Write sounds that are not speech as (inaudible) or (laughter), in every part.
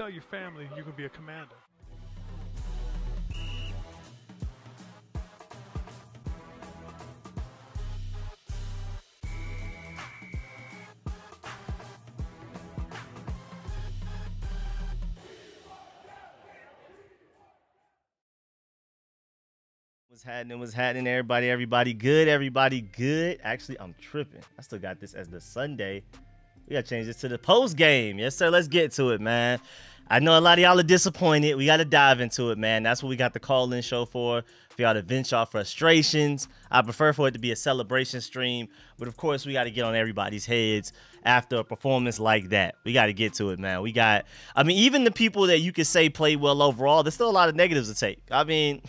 tell your family you can be a commander. What's happening? What's happening, everybody? Everybody good? Everybody good? Actually, I'm tripping. I still got this as the Sunday. We gotta change this to the post game. Yes, sir. Let's get to it, man. I know a lot of y'all are disappointed. We gotta dive into it, man. That's what we got the call-in show for. For y'all to vent y'all frustrations. I prefer for it to be a celebration stream, but of course, we gotta get on everybody's heads after a performance like that. We gotta get to it, man. We got. I mean, even the people that you could say played well overall, there's still a lot of negatives to take. I mean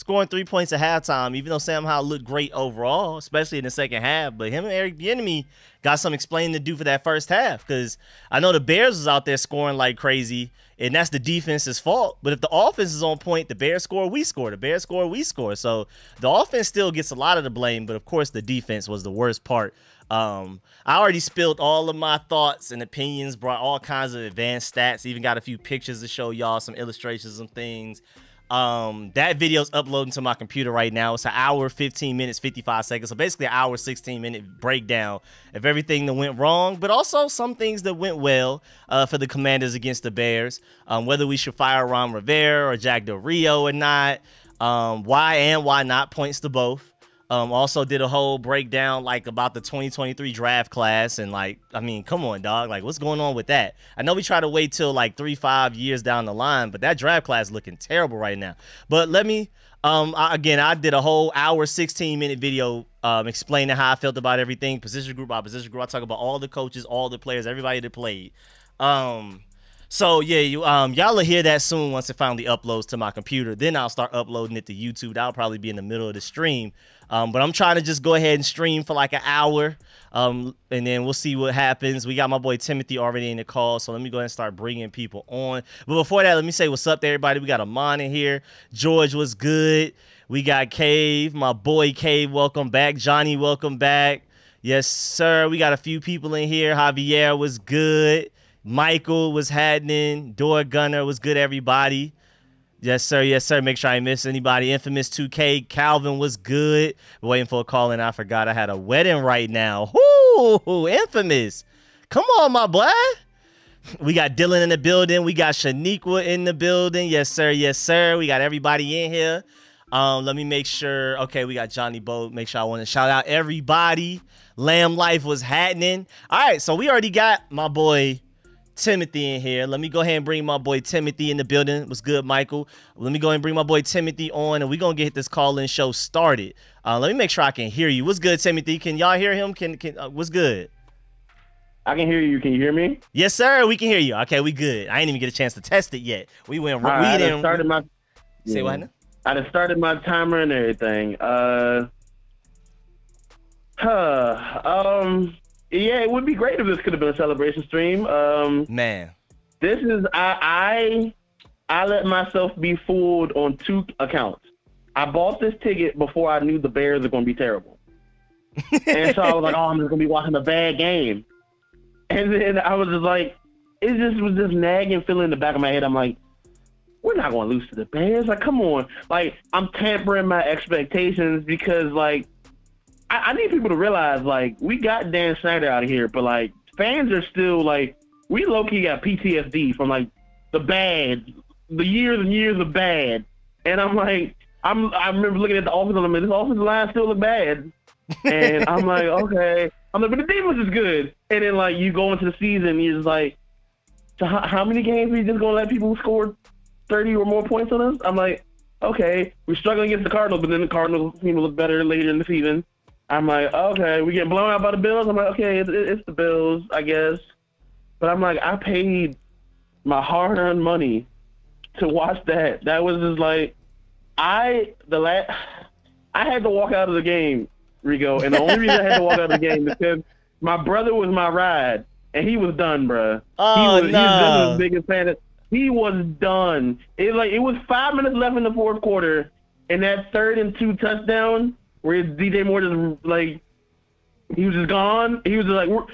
scoring three points at halftime, even though Sam Howell looked great overall, especially in the second half. But him and Eric Bieniemy got some explaining to do for that first half because I know the Bears was out there scoring like crazy, and that's the defense's fault. But if the offense is on point, the Bears score, we score. The Bears score, we score. So the offense still gets a lot of the blame, but of course the defense was the worst part. Um, I already spilled all of my thoughts and opinions, brought all kinds of advanced stats, even got a few pictures to show y'all, some illustrations and things. Um, that video is uploading to my computer right now. It's an hour, 15 minutes, 55 seconds. So basically an hour, 16 minute breakdown of everything that went wrong, but also some things that went well uh, for the Commanders against the Bears. Um, whether we should fire Ron Rivera or Jack Del Rio or not. Um, why and why not points to both. Um, also did a whole breakdown like about the 2023 draft class and like, I mean, come on, dog. Like, what's going on with that? I know we try to wait till like three, five years down the line, but that draft class looking terrible right now. But let me, um, I, again, I did a whole hour, 16 minute video um, explaining how I felt about everything, position group by position group. I talk about all the coaches, all the players, everybody that played. Um, so yeah, you um y'all will hear that soon once it finally uploads to my computer. Then I'll start uploading it to YouTube. That'll probably be in the middle of the stream. Um, but I'm trying to just go ahead and stream for like an hour. Um, and then we'll see what happens. We got my boy Timothy already in the call, so let me go ahead and start bringing people on. But before that, let me say what's up to everybody. We got Amon in here. George was good. We got Cave, my boy Cave. Welcome back, Johnny. Welcome back. Yes, sir. We got a few people in here. Javier was good. Michael was happening. Door Gunner was good, everybody. Yes, sir. Yes, sir. Make sure I miss anybody. Infamous 2K. Calvin was good. Waiting for a call, and I forgot I had a wedding right now. Whoo! Infamous. Come on, my boy. We got Dylan in the building. We got Shaniqua in the building. Yes, sir. Yes, sir. We got everybody in here. Um, let me make sure. Okay, we got Johnny Boat. Make sure I want to shout out everybody. Lamb Life was happening. All right, so we already got my boy Timothy in here. Let me go ahead and bring my boy Timothy in the building. What's good, Michael? Let me go ahead and bring my boy Timothy on, and we're gonna get this call-in show started. Uh, let me make sure I can hear you. What's good, Timothy? Can y'all hear him? Can can uh, what's good? I can hear you. Can you hear me? Yes, sir. We can hear you. Okay, we good. I ain't even get a chance to test it yet. We went. All we right, I didn't. started my. say yeah. what? now? I done started my timer and everything. Uh. Huh. Um. Yeah, it would be great if this could have been a celebration stream. Um. Man. This is I I I let myself be fooled on two accounts. I bought this ticket before I knew the Bears are going to be terrible, (laughs) and so I was like, "Oh, I'm just going to be watching a bad game." And then I was just like, it just was this nagging feeling in the back of my head. I'm like, we're not going to lose to the Bears. Like, come on. Like, I'm tampering my expectations because, like, I, I need people to realize, like, we got Dan Snyder out of here, but like, fans are still like, we low key got PTSD from like the bad, the years and years of bad. And I'm like, I'm I remember looking at the offensive line, this offensive line still look bad. And I'm like, (laughs) okay. I'm like, but the defense is good. And then like you go into the season, you're just like, so how, how many games are you just gonna let people score 30 or more points on us? I'm like, okay, we're struggling against the Cardinals, but then the Cardinals seem to look better later in the season. I'm like, okay, we get blown out by the Bills. I'm like, okay, it's, it's the Bills, I guess. But I'm like, I paid my hard-earned money to watch that. That was just like, I the last, I had to walk out of the game, Rico, and the only reason I had to walk out of the game is because my brother was my ride, and he was done, bruh. Oh he was, no. He was the biggest fan. Of, he was done. It like it was five minutes left in the fourth quarter, and that third and two touchdown where DJ Moore just like he was just gone. He was just like, we're,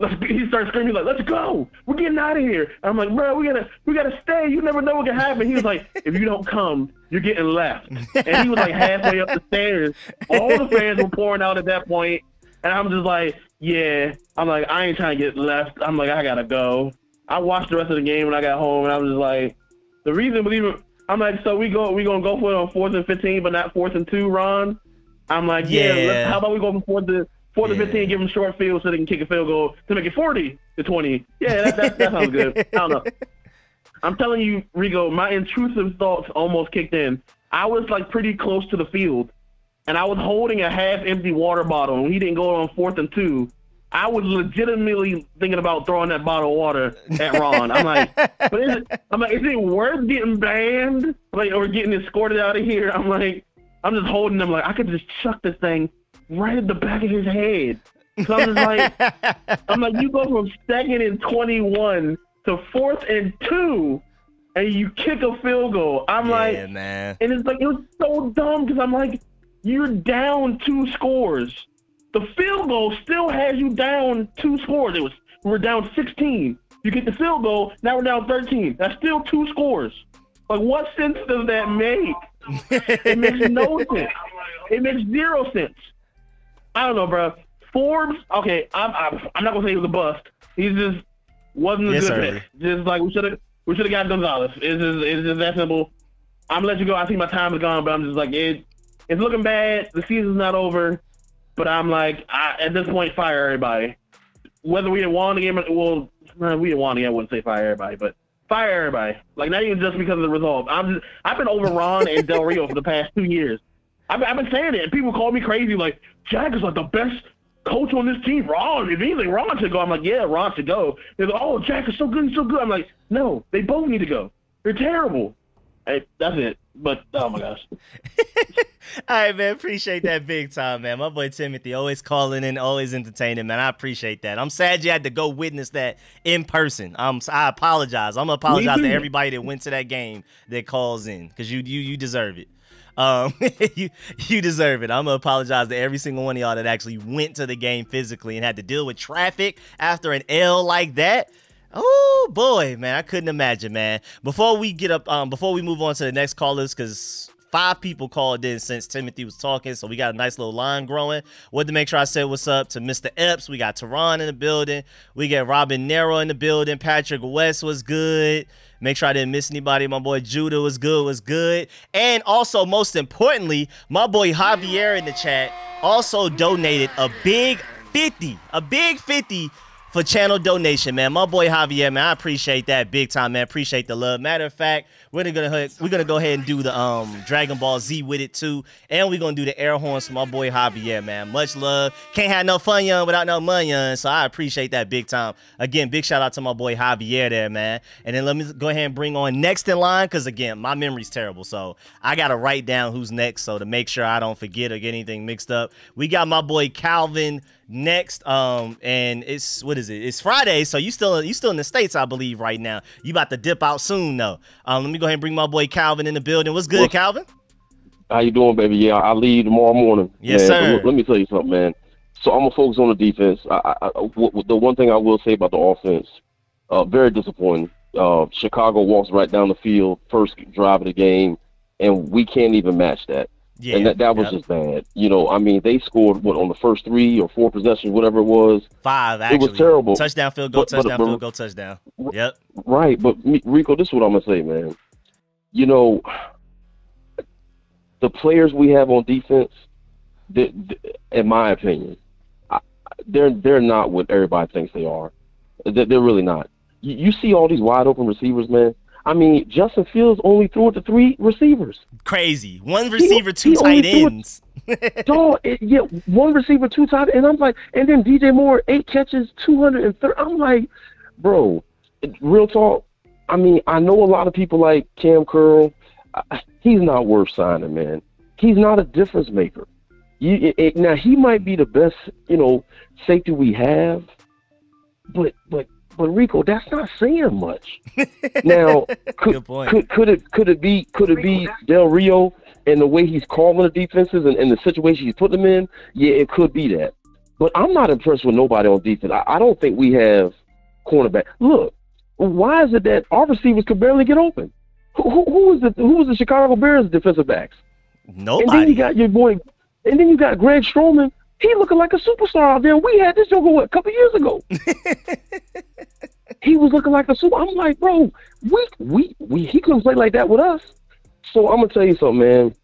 Let's, he started screaming like, "Let's go! We're getting out of here!" And I'm like, "Bro, we gotta, we gotta stay. You never know what can happen." He was like, (laughs) "If you don't come, you're getting left." And he was like halfway up the stairs. All the fans were pouring out at that point, and I'm just like, "Yeah." I'm like, "I ain't trying to get left." I'm like, "I gotta go." I watched the rest of the game when I got home, and I was just like, "The reason, believe it." I'm like, "So we go, we gonna go for it on fourth and fifteen, but not fourth and two, Ron?" I'm like, "Yeah." Yeah. how about we go for and fourth and Yeah. fifteen, give them short field so they can kick a field goal to make it forty to twenty. Yeah, that, that, that sounds good. I don't know. (laughs) I'm telling you, Rico, my intrusive thoughts almost kicked in. I was like pretty close to the field, and I was holding a half-empty water bottle. And he didn't go on fourth and two. I was legitimately thinking about throwing that bottle of water at Ron. I'm like, but is it? I'm like, is it worth getting banned, like, or getting escorted out of here? I'm like, I'm just holding them like I could just chuck this thing right at the back of his head. So I'm just like, (laughs) I'm like, you go from second and 21 to fourth and two, and you kick a field goal. I'm yeah, like, man. and it's like it was so dumb because I'm like, you're down two scores. The field goal still has you down two scores. It was we were down 16. You get the field goal. Now we're down 13. That's still two scores. Like, what sense does that make? It makes no (laughs) sense. It makes zero sense. I don't know, bro. Forbes. Okay, I'm I'm, I'm not gonna say he was a bust. He just wasn't a Yes, good sir. pick. Just like we should have we should have got Gonzalez. It's just it's just that simple. I'm gonna let you go. I think my time is gone, but I'm just like it. It's looking bad. The season's not over, but I'm like I, at this point, fire everybody. Whether we had won the game, or- well, nah, we had won the game. I wouldn't say fire everybody, but fire everybody. Like not even just because of the result. I'm just I've been over Ron and Del Rio for the past two years. I've, I've been saying it, and people call me crazy. Like Jack is like the best coach on this team. Ron, if anything, Ron should go. I'm like, yeah, Ron should go. They're like, oh, Jack is so good, he's so good. I'm like, no, they both need to go. They're terrible. Hey, that's it. But oh my gosh, (laughs) All right, man. Appreciate that big time, man. My boy Timothy always calling in, always entertaining, man. I appreciate that. I'm sad you had to go witness that in person. Um, I apologize. I'm gonna apologize to everybody that went to that game that calls in because you you you deserve it. Um, (laughs) you you deserve it. I'm gonna apologize to every single one of y'all that actually went to the game physically and had to deal with traffic after an L like that. Oh boy, man, I couldn't imagine, man. Before we get up, um, before we move on to the next callers, because five people called in since Timothy was talking, so we got a nice little line growing. Wanted to make sure I said what's up to Mr. Epps. We got Tehran in the building. We got Robin Nero in the building. Patrick West was good. Make sure I didn't miss anybody. My boy Judah was good, was good. And also, most importantly, my boy Javier in the chat also donated a big 50, a big 50 for channel donation, man. My boy Javier, man, I appreciate that big time, man. Appreciate the love. Matter of fact, we're gonna we're gonna go ahead and do the um Dragon Ball Z with it too, and we're gonna do the air horns for my boy Javier, man. Much love. Can't have no fun young without no money young, so I appreciate that big time. Again, big shout out to my boy Javier there, man. And then let me go ahead and bring on next in line, cause again, my memory's terrible, so I gotta write down who's next, so to make sure I don't forget or get anything mixed up. We got my boy Calvin next um and it's what is it it's friday so you still you still in the states i believe right now you about to dip out soon though um let me go ahead and bring my boy calvin in the building what's good Well- calvin How you doing, baby? Yeah, I leave tomorrow morning. Yes, man. sir. Let me tell you something, man. So I'm gonna focus on the defense. I, I, I, w- w- the one thing I will say about the offense, uh, very disappointing. Uh, Chicago walks right down the field, first drive of the game, and we can't even match that. Yeah and that, that was yep. just bad. You know, I mean, they scored what on the first three or four possessions, whatever it was. five it was terrible. touchdown field goal but- touchdown but- field goal touchdown yep Right, but Rico, this is what I'm gonna say, man. You know, the players we have on defense, they, they- in my opinion, I, they're they're not what everybody thinks they are. They're, they're really not. You, you see all these wide open receivers, man. I mean, Justin Fields only threw it to three receivers. crazy one receiver two he tight ends (laughs) Dog, it, yeah, one receiver, two tight, and I'm like, and then DJ Moore, eight catches, two hundred and thirty. I'm like, bro, real talk. I mean, I know a lot of people like Cam Curl. I- He's not worth signing, man. He's not a difference maker. You it, it- now he might be the best, you know, safety we have, but but but Rico, that's not saying much. (laughs) Now, could, Good point. could could it could it be could it be Del Rio and the way he's calling the defenses and, and the situation he's putting them in? Yeah, it could be that. but I'm not impressed with nobody on defense. I, I don't think we have cornerback. Look, why is it that our receivers could barely get open? Who, who, who was the who was the Chicago Bears defensive backs? Nobody. And then you got your boy, and then you got Greg Stroman. He looking like a superstar out there. We had this joker what a couple years ago. (laughs) was looking like a super. I'm like, bro, we we we he couldn't play like that with us. So I'm gonna tell you something, man.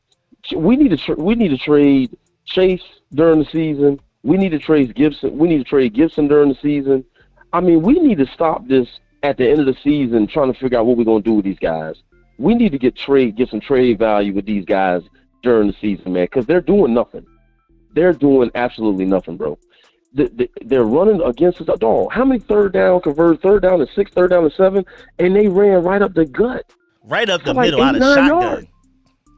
We need to tra- we need to trade Chase during the season. We need to trade Gibson. We need to trade Gibson during the season. I mean, we need to stop this at the end of the season trying to figure out what we're gonna do with these guys. We need to get trade, get some trade value with these guys during the season, man, because they're doing nothing. They're doing absolutely nothing, bro. They're running against us. Dog, how many third down converted? Third down to six, third down to seven, and they ran right up the gut. Right up the like middle, out of shotgun. Yards.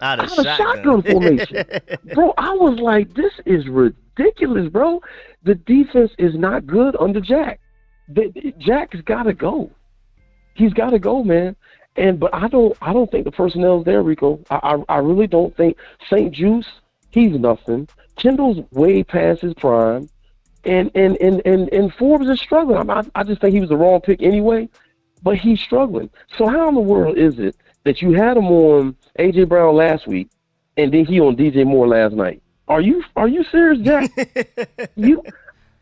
Out of, out of shotgun. formation. (laughs) bro, I was like, this is ridiculous, bro. The defense is not good under Jack. The, Jack's got to go. He's got to go, man. And but I don't I don't think the personnel's there, Rico. I I, I really don't think St-Juste. He's nothing. Kendall's way past his prime, and and and and, and Forbes is struggling. I, I just think he was the wrong pick anyway, but he's struggling. So how in the world is it that you had him on AJ Brown last week, and then he on DJ Moore last night? Are you are you serious, Jack? (laughs) you,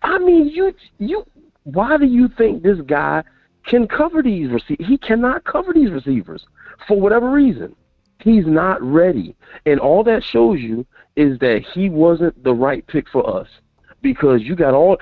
I mean, you you. Why do you think this guy can cover these receivers? He cannot cover these receivers for whatever reason. He's not ready, and all that shows you is that he wasn't the right pick for us because you got all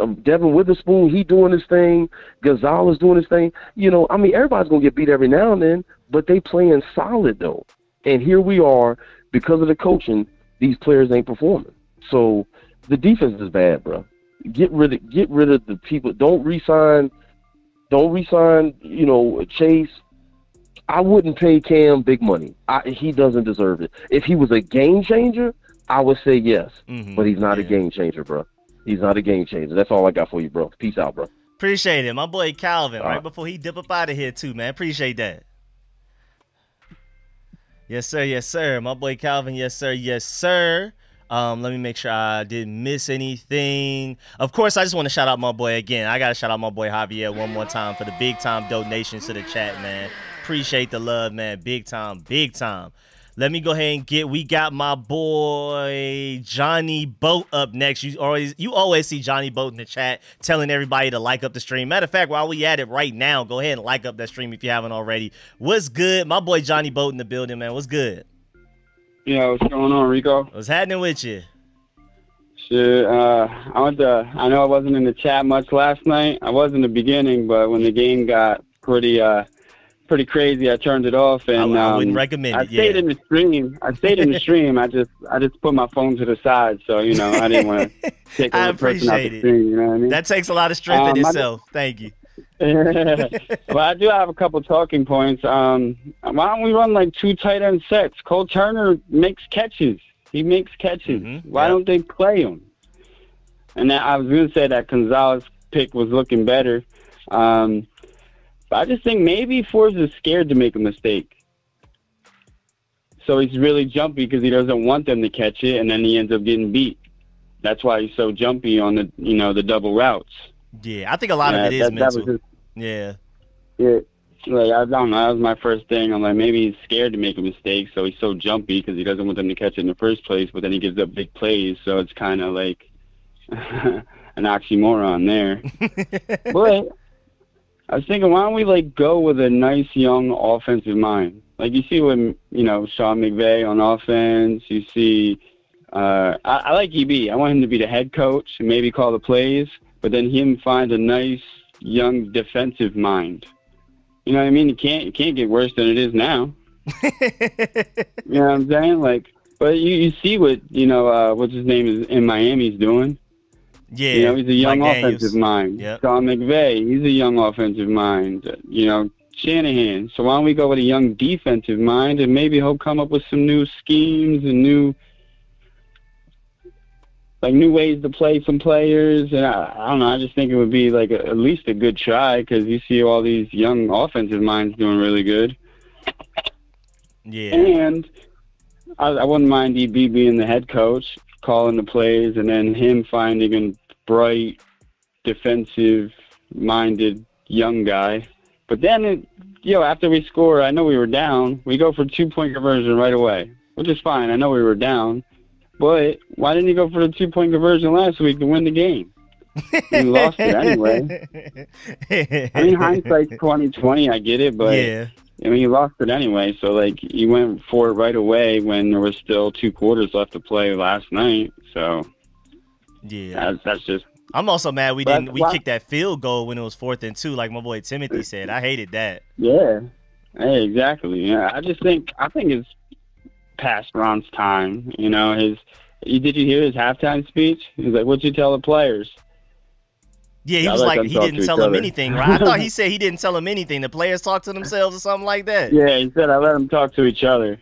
um, Devon Witherspoon, he doing his thing, Gonzalez doing his thing. You know, I mean, everybody's gonna get beat every now and then, but they playing solid though. And here we are because of the coaching. These players ain't performing. So the defense is bad, bro. Get rid of get rid of the people. Don't resign. Don't resign. You know, Chase. I wouldn't pay Cam big money. I, he doesn't deserve it. If he was a game changer, I would say yes. Mm-hmm. But he's not yeah. a game changer, bro. He's not a game changer. That's all I got for you, bro. Peace out, bro. Appreciate it. My boy Calvin, right before he dip up out of here too, man. Appreciate that. Yes, sir. Yes, sir. My boy Calvin. Yes, sir. Yes, sir. Um, let me make sure I didn't miss anything. Of course, I just want to shout out my boy again. I gotta shout out my boy Javier one more time for the big time donations to the chat, man. Appreciate the love, man. Big time, big time. Let me go ahead and get. We got my boy Johnny Boat up next. You always you always see Johnny Boat in the chat telling everybody to like up the stream. Matter of fact, while we at it right now, go ahead and like up that stream if you haven't already. What's good, my boy Johnny Boat in the building, man? What's good? Yeah, what's going on, Rico? What's happening with you? Shit, uh, I went to. I know I wasn't in the chat much last night. I was in the beginning, but when the game got pretty, uh, pretty crazy, I turned it off. And I, I wouldn't um, recommend I stayed yeah. in the stream. I stayed in the (laughs) stream. I just, I just put my phone to the side, so you know, I didn't want to (laughs) take I person out the it. stream. You know what I mean? That takes a lot of strength um, in itself. Thank you. (laughs) well, I do have a couple talking points. Um, why don't we run like two tight end sets? Cole Turner makes catches. He makes catches. Mm-hmm. Why don't they play him? And I was going to say that Gonzalez pick was looking better. Um, but I just think maybe Forbes is scared to make a mistake. So he's really jumpy because he doesn't want them to catch it, and then he ends up getting beat. That's why he's so jumpy on the you know the double routes. Yeah, I think a lot yeah, of it is that, mental. That yeah. Yeah. Like I don't know, that was my first thing. I'm like, maybe he's scared to make a mistake, so he's so jumpy because he doesn't want them to catch it in the first place. But then he gives up big plays, so it's kind of like (laughs) an oxymoron there. (laughs) but I was thinking, why don't we like go with a nice young offensive mind? Like you see when you know Sean McVay on offense, you see. Uh, I, I like EB. I want him to be the head coach and maybe call the plays but then him find a nice young defensive mind. You know what I mean? It can't it can't get worse than it is now. (laughs) you know what I'm saying? Like, but you you see what you know uh, what's his name is in Miami's doing. Yeah, you know he's a young Mike offensive Daniels. mind. Yep. Sean McVay, he's a young offensive mind. You know Shanahan. So why don't we go with a young defensive mind and maybe he'll come up with some new schemes and new like new ways to play some players, and I, I don't know. I just think it would be like a, at least a good try because you see all these young offensive minds doing really good. Yeah, and I, I wouldn't mind EB being the head coach, calling the plays, and then him finding a bright, defensive-minded young guy. But then, it, you know, after we score, I know we were down. We go for two-point conversion right away, which is fine. I know we were down, but why didn't he go for the two-point conversion last week to win the game? We lost it anyway. (laughs) I mean, hindsight's twenty twenty. I get it, but yeah. I mean, he lost it anyway. So like, he went for it right away when there was still two quarters left to play last night. So Yeah. that's, that's just I'm also mad we But didn't we why- kicked that field goal when it was fourth and two, like my boy Timothy said. I hated that. yeah. Hey, exactly. Yeah, I just think I think it's past Ron's time. You know, his. Did you hear his halftime speech? He's like, "What'd you tell the players?" Yeah, he was like he didn't tell him other. anything, right? I thought he (laughs) said he didn't tell him anything. The players talk to themselves or something like that. Yeah, he said I let them talk to each other.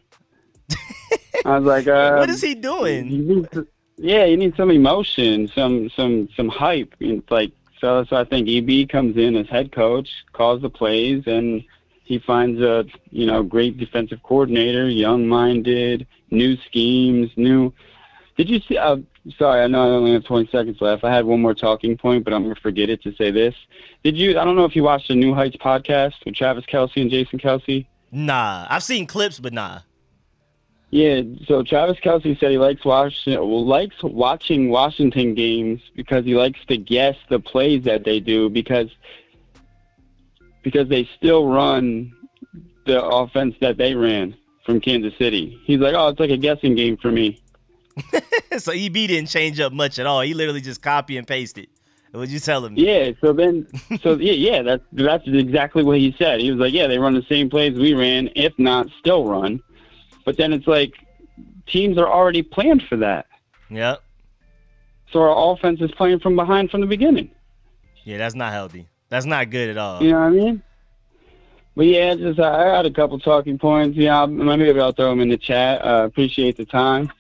I was like, uh, (laughs) what is he doing? You need to, yeah, you need some emotion, some some some hype. It's like so. So I think EB comes in as head coach, calls the plays, and he finds a you know great defensive coordinator, young-minded, new schemes, new. Did you see? Uh, sorry, I know I only have 20 seconds left. I had one more talking point, but I'm gonna forget it to say this. Did you? I don't know if you watched the New Heights podcast with Travis Kelce and Jason Kelce. Nah, I've seen clips, but nah. Yeah, so Travis Kelce said he likes watching likes watching Washington games because he likes to guess the plays that they do because because they still run the offense that they ran from Kansas City. He's like, "Oh, it's like a guessing game for me." (laughs) so EB didn't change up much at all. He literally just copy and pasted. What you telling me? Yeah, so then so yeah, yeah, that's that's exactly what he said. He was like, "Yeah, they run the same plays we ran, if not still run." But then it's like teams are already planned for that. Yep. So our offense is playing from behind from the beginning. Yeah, that's not healthy. That's not good at all. You know what I mean? But yeah, just I had a couple talking points. Yeah, maybe I'll throw them in the chat. Uh, appreciate the time.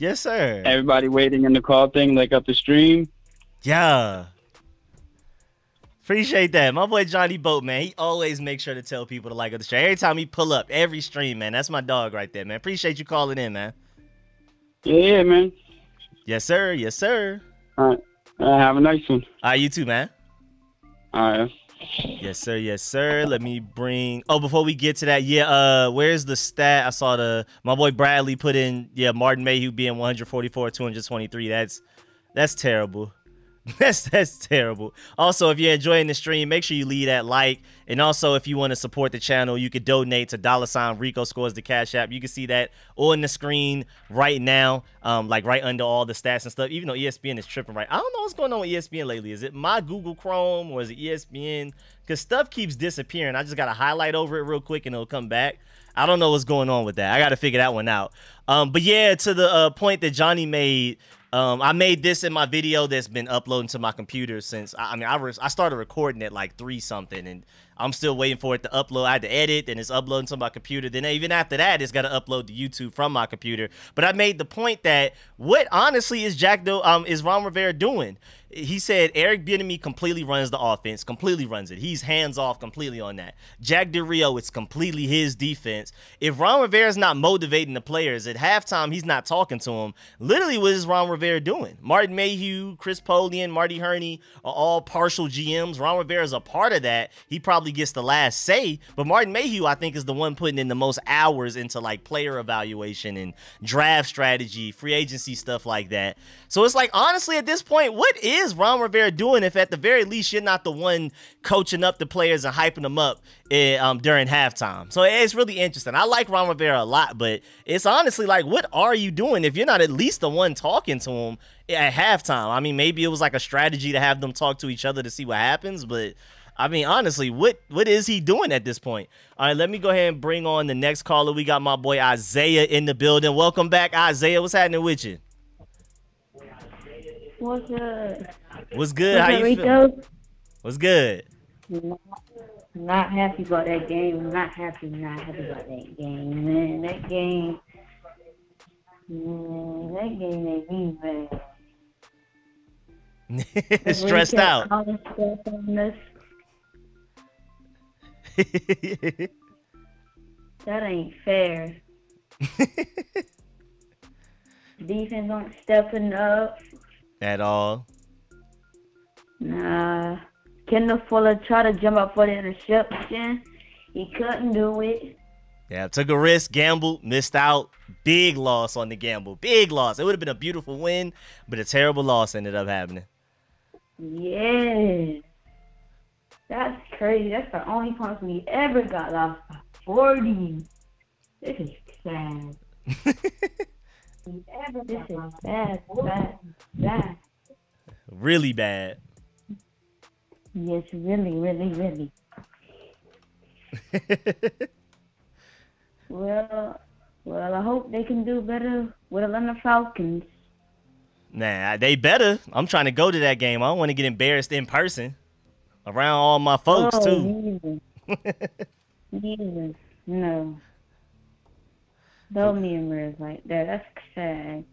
Yes, sir. Everybody waiting in the call thing, like up the stream. Yeah. Appreciate that. My boy Johnny Boat, man. He always makes sure to tell people to like up the stream. Every time he pull up, every stream, man. That's my dog right there, man. Appreciate you calling in, man. Yeah, man. Yes, sir. Yes, sir. All right, uh, have a nice one. All right, you too, man. All right. Yes, sir. Yes, sir. Let me bring. Oh, before we get to that, yeah. Uh, where's the stat? I saw the my boy Bradley put in. Yeah, Martin Mayhew being 144, 223. That's that's terrible. (laughs) That's that's terrible. Also, if you're enjoying the stream, make sure you leave that like. And also, if you want to support the channel, you could donate to dollar sign Rico scores the cash app. You can see that on the screen right now, um, like right under all the stats and stuff. Even though ESPN is tripping right, I don't know what's going on with ESPN lately. Is it my Google Chrome or is it ESPN? Because stuff keeps disappearing. I just got to highlight over it real quick and it'll come back. I don't know what's going on with that. I got to figure that one out. Um, but yeah, to the uh, point that Johnny made, um, I made this in my video that's been uploading to my computer since I, I mean I, re- I started recording at like three something and I'm still waiting for it to upload. I had to edit and it's uploading to my computer. Then even after that, it's got to upload to YouTube from my computer. But I made the point that what honestly is Jack Do um is Ron Rivera doing? He said Eric Bieniemy completely runs the offense, completely runs it. He's hands off completely on that. Jack Del Rio, it's completely his defense. If Ron Rivera's not motivating the players at halftime, he's not talking to them. Literally, what is Ron Rivera doing? Martin Mayhew, Chris Polian, Marty Hurney are all partial GMs. Ron Rivera's a part of that. He probably gets the last say, but Martin Mayhew, I think, is the one putting in the most hours into like player evaluation and draft strategy, free agency stuff like that. So it's like honestly, at this point, what is Ron Rivera doing if at the very least you're not the one coaching up the players and hyping them up eh, um, during halftime? So it's really interesting. I like Ron Rivera a lot, but it's honestly like, what are you doing if you're not at least the one talking to him at halftime? I mean, maybe it was like a strategy to have them talk to each other to see what happens, but. I mean, honestly, what what is he doing at this point? All right, let me go ahead and bring on the next caller. We got my boy Isaiah in the building. Welcome back, Isaiah. What's happening with you? What's up? What's good? What's How you feel? Rico? What's good? Not, not happy about that game. Not happy. Not happy about that game, man. That game. Man, that game made me mad. (laughs) Stressed out. calling stuff on us, (laughs) That ain't fair. (laughs) Defense aren't stepping up. At all. Nah. Kendall Fuller tried to jump up for the interception. He couldn't do it. Yeah, took a risk, gambled, missed out. Big loss on the gamble. Big loss. It would have been a beautiful win, but a terrible loss ended up happening. Yeah. That's crazy. That's the only points we ever got lost by 40. This is sad. This is bad, bad, bad. really bad. Yes, really, really, really. (laughs) Well, well, I hope they can do better with Atlanta Falcons. Nah, they better. I'm trying to go to that game. I don't want to get embarrassed in person around all my folks oh, too. neither. (laughs) neither. No. Don't like that. That's sad.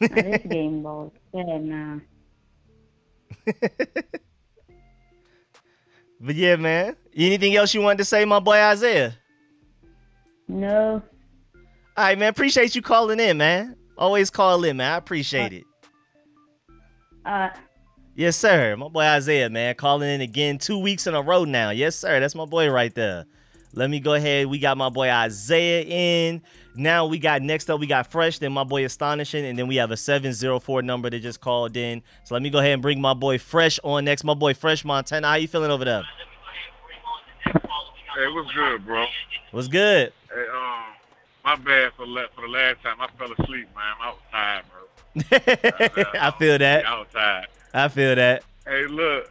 now, this (laughs) game ball is sad now. (laughs) But yeah, man. Anything else you wanted to say, my boy Isaiah? No. All right, man. Appreciate you calling in, man. Always call in, man. I appreciate it. Uh, Yes, sir. My boy Isaiah, man, calling in again two weeks in a row now. Yes, sir. That's my boy right there. Let me go ahead. We got my boy Isaiah in. Now we got next up, we got Fresh, then my boy Astonishing, and then we have a 704 number that just called in. So let me go ahead and bring my boy Fresh on next. My boy Fresh Montana. How you feeling over there? Hey, what's good, bro? What's good? Hey, um, my bad for la- for the last time. I fell asleep, man. I was tired, bro. (laughs) I feel that. I was tired. I feel that. Hey, look,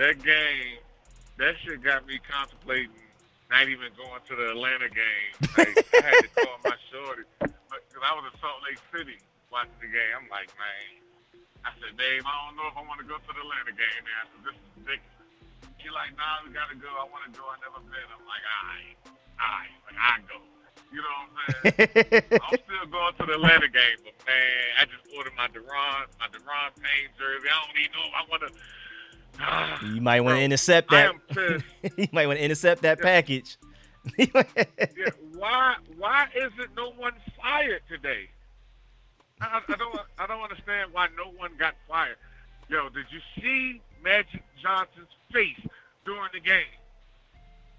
that game, that shit got me contemplating not even going to the Atlanta game. (laughs) Like, I had to call my shorty because I was in Salt Lake City watching the game. I'm like, man, I said, babe, I don't know if I want to go to the Atlanta game now. I said, this is ridiculous. She like, nah, we gotta go. I want to go. I never been. I'm like, all right, all right, like I go. You know what I'm saying? I'm still going to the Atlanta game, but man, I just ordered my Daron, my Daron Payne jersey. I don't even know if I want to. (sighs) you might want to (laughs) intercept that. you might want to intercept that package. (laughs) Yeah, why why isn't no one fired today? I, I don't I don't understand why no one got fired. Yo, did you see Magic Johnson's face during the game?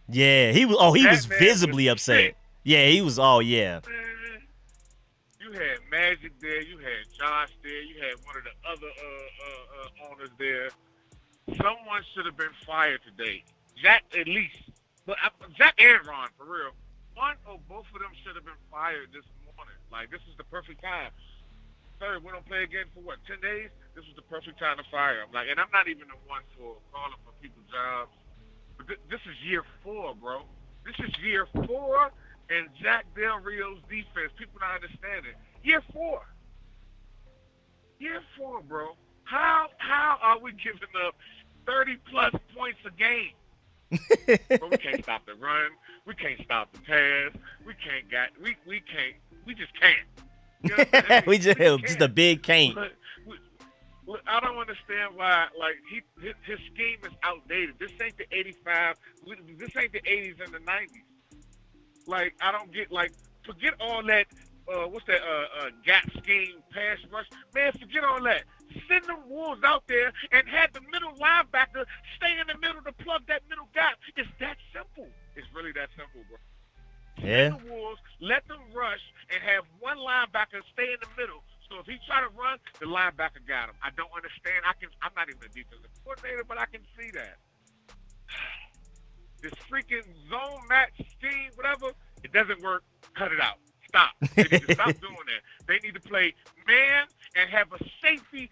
yeah, he was. Oh, he That was visibly was upset. Yeah, he was. Oh, yeah. Man, you had Magic there, you had Josh there, you had one of the other uh, uh, uh, owners there. Someone should have been fired today. Jack at least, but uh, Jack and Ron for real. One or both of them should have been fired this morning. Like this is the perfect time. Third, we don't play again for what ten days. This was the perfect time to fire him. Like, and I'm not even the one for calling for people's jobs. But th- this is year four, bro. This is year four, and Jack Del Rio's defense. People not understand it. Year four. Year four, bro. How how are we giving up thirty plus points a game? (laughs) but we can't stop the run. We can't stop the pass. We can't got. We we can't. We just can't. You know I'm saying? (laughs) we just can't. just a big can't. Look, I don't understand why. Like he, his, his scheme is outdated. This ain't the '85. This ain't the '80s and the '90s. Like I don't get like forget all that. Uh, what's that? Uh, uh, gap scheme, pass rush. Man, forget all that. Send them wolves out there and have the middle linebacker stay in the middle to plug that middle gap. It's that simple. It's really that simple, bro. Yeah. Send the wolves, let them rush, and have one linebacker stay in the middle. So if he try to run, the linebacker got him. I don't understand. I can. I'm not even a defensive coordinator, but I can see that. This freaking zone match scheme, whatever, it doesn't work. Cut it out. Stop. They need to stop (laughs) doing that. They need to play man and have a safety.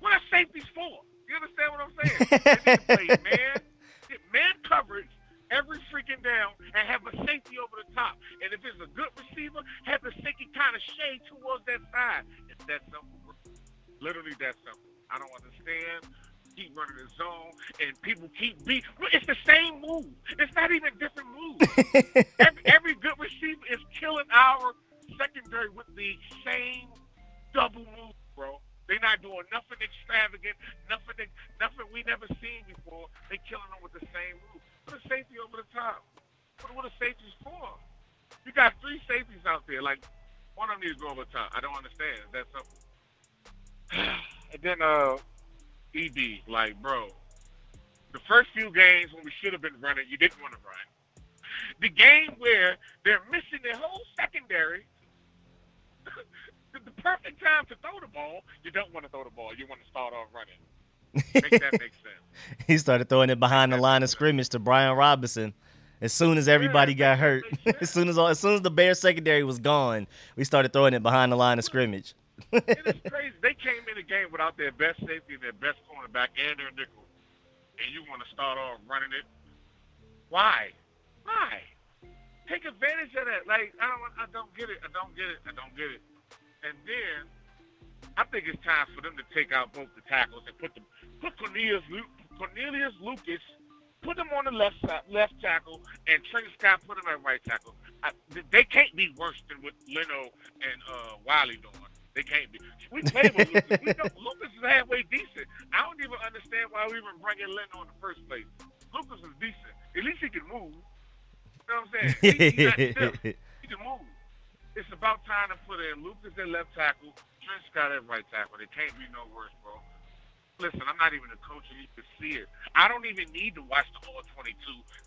What are safeties for? You understand what I'm saying? They need to play (laughs) man, man coverage every freaking down and have a safety over the top. And if it's a good receiver, have the safety kind of shade towards that side. It's that simple. Literally that simple. I don't understand. Keep running the zone, and people keep beat. It's the same move. It's not even different moves. (laughs) every, every good receiver is killing our secondary with the same double move, bro. They're not doing nothing extravagant, nothing, nothing we never seen before. They're killing them with the same move. Put a safety over the top. What, what are safeties for? You got three safeties out there. Like one of them needs to go over the top. I don't understand. That's something. (sighs) and then uh, EB, like, bro, the first few games when we should have been running, you didn't want to run. The game where they're missing their whole secondary, (laughs) the, perfect time to throw the ball, you don't want to throw the ball. You want to start off running. Make that make sense. (laughs) he started throwing it behind the line of scrimmage to Brian Robinson. As soon as everybody got hurt, (laughs) as soon as as soon as the Bears secondary was gone, we started throwing it behind the line of scrimmage. It is crazy. They came in the game without their best safety their best cornerback and their nickel, and you want to start off running it. Why? Why? Take advantage of that. Like I don't, I don't get it. I don't get it. I don't get it. And then I think it's time for them to take out both the tackles and put them, put Cornelius, Cornelius Lucas, put them on the left side, left tackle, and Trey Scott put them at right tackle. I, they can't be worse than what Leno and uh, Wylie doing. They can't be. We played with Lucas. We know Lucas is halfway decent. I don't even understand why we even bringing Leno in the first place. Lucas is decent. At least he can move. You know what I'm saying? He, he's not stiff. He can move. It's about time to put in Lucas at left tackle, Trent Scott at right tackle. It can't be no worse, bro. Listen, I'm not even a coach, and you can see it. I don't even need to watch the all 22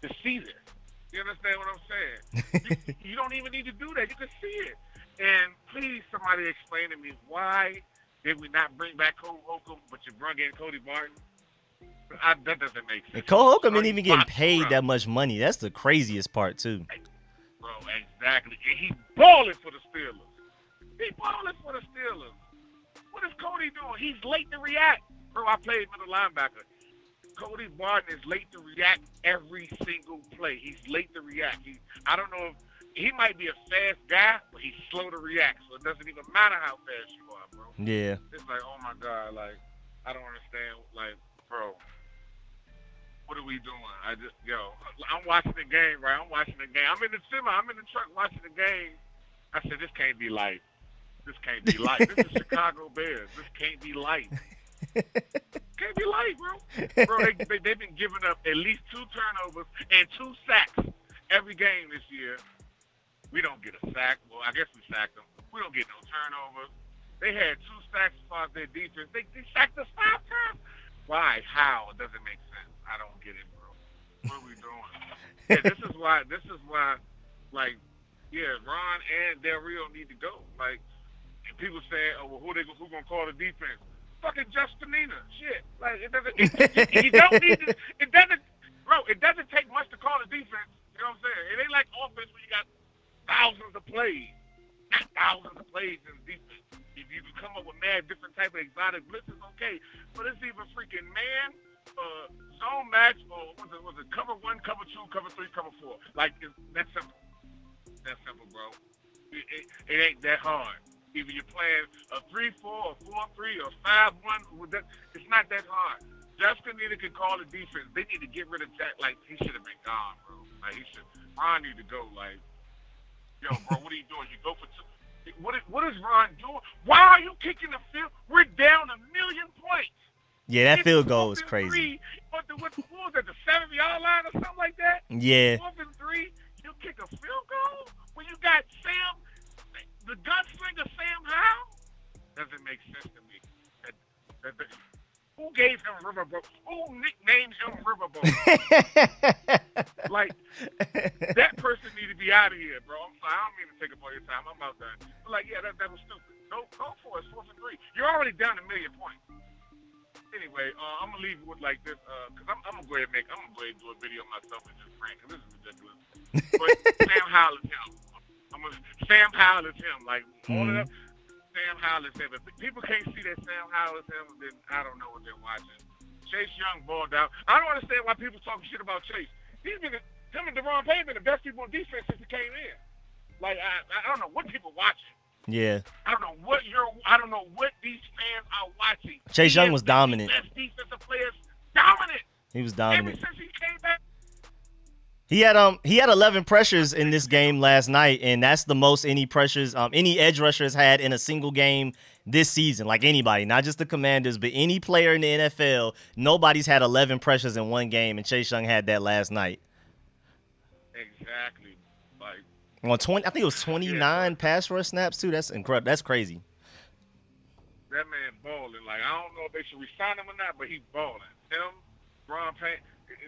to see this. You understand what I'm saying? (laughs) you, you don't even need to do that. You can see it. And please, somebody explain to me why did we not bring back Cole Holcomb, but you brought in Cody Barton? I, that doesn't make sense. And Cole Holcomb ain't even getting paid around. that much money. That's the craziest part too. Bro, exactly. And he's balling for the Steelers. He balling for the Steelers. What is Cody doing? He's late to react. Bro, I played middle linebacker. Cody Barton is late to react every single play. He's late to react. He, I don't know if he might be a fast guy, but he's slow to react. So it doesn't even matter how fast you are, bro. Yeah. It's like, oh my god, like I don't understand. Like, bro, what are we doing? I just, yo, I'm watching the game, right? I'm watching the game. I'm in the cinema. I'm in the truck watching the game. I said, this can't be life. This can't be life. This is (laughs) Chicago Bears. This can't be life. (laughs) can't be life, bro. Bro, they, they, they've been giving up at least two turnovers and two sacks every game this year. We don't get a sack. Well, I guess we sacked them. We don't get no turnovers. They had two sacks as far as their defense. They, they sacked us five times. Why? How? It doesn't make sense. I don't get it, bro. What are we doing? (laughs) yeah, this is why. This is why. Like, yeah, Ron and Del Rio need to go. Like, and people saying, "Oh, well, who they who gonna call the defense?" Fucking Justinina. Shit. Like, it doesn't. It, it, you don't need to. It doesn't, bro. It doesn't take much to call the defense. You know what I'm saying? It ain't like offense where you got thousands of plays, not thousands of plays in defense. If you can come up with mad different type of exotic blitzes, okay. But it's even freaking man, uh, zone match, or was it was it cover one, cover two, cover three, cover four? Like it's that simple. That simple, bro. It, it, it ain't that hard. Either you're playing a three-four, or four-three, or five-one. It's not that hard. Justin Needed can call the defense. They need to get rid of Jack. Like he should have been gone, bro. Like he should. Ron need to go. Like, yo, bro, what are you doing? You go for two. What is, what is Ron doing? Why are you kicking the field? We're down a million points. Yeah, that It's field goal was crazy. Three, what, the, what, what was that, the seven yard line or something like that? Yeah. Fourth and three, you kick a field goal when you got Sam, the gunslinger Sam Howell? Doesn't make sense to me. That, that, that, who gave him Riverboat? Who nicknamed him Riverboat? (laughs) like, that person need to be out of here, bro. I'm sorry. I don't mean to take up all your time. I'm out there. But like, yeah, that, that was stupid. Go, go for it. It's fourth and three. You're already down a million points. Anyway, uh, I'm gonna leave it with like this, uh, cause I'm, I'm gonna go ahead and make, I'm gonna go ahead and do a video myself and just rant, cause this is ridiculous. But Sam Howell is him. I'm a, Sam Howell is him. Like all of Mhm. Sam Howell is him. If people can't see that Sam Howell is him, then I don't know what they're watching. Chase Young balled out. I don't understand why people talking shit about Chase. He's been him and Daron Payne been the best people on defense since he came in. Like I, I don't know what people watching. Yeah. I don't know what you're. I don't know what these fans are watching. Chase Young was dominant. Best defensive players, dominant. He was Ever dominant. since he came back. He had um he had 11 pressures in this game last night, and that's the most any pressures um any edge rusher has had in a single game this season. Like anybody, not just the Commanders, but any player in the NFL. Nobody's had 11 pressures in one game, and Chase Young had that last night. Exactly. Like On 20, I think it was 29 pass rush snaps too. That's incredible. That's crazy. that man balling. Like I don't know if they should resign him or not, but he's balling. Him, Ron Payne,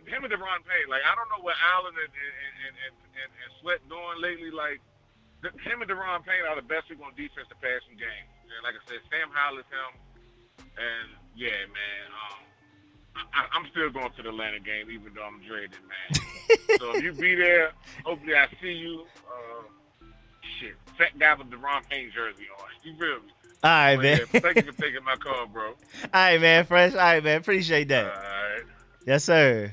him and Daron Payne. Like I don't know what Allen and and and and, and, and Sweat doing lately. Like the, him and Daron Payne are the best people on defense to passing game. And like I said, Sam Howell is him. And yeah, man. Um, I, I'm still going to the Atlanta game, even though I'm dreading, man. (laughs) so if you be there, hopefully I see you. Uh, shit, fat guy with Daron Payne jersey on. You feel me? All right, man. yeah, thank you for (laughs) taking my call, bro. All right, man. Fresh. All right, man. Appreciate All that. Yes, sir.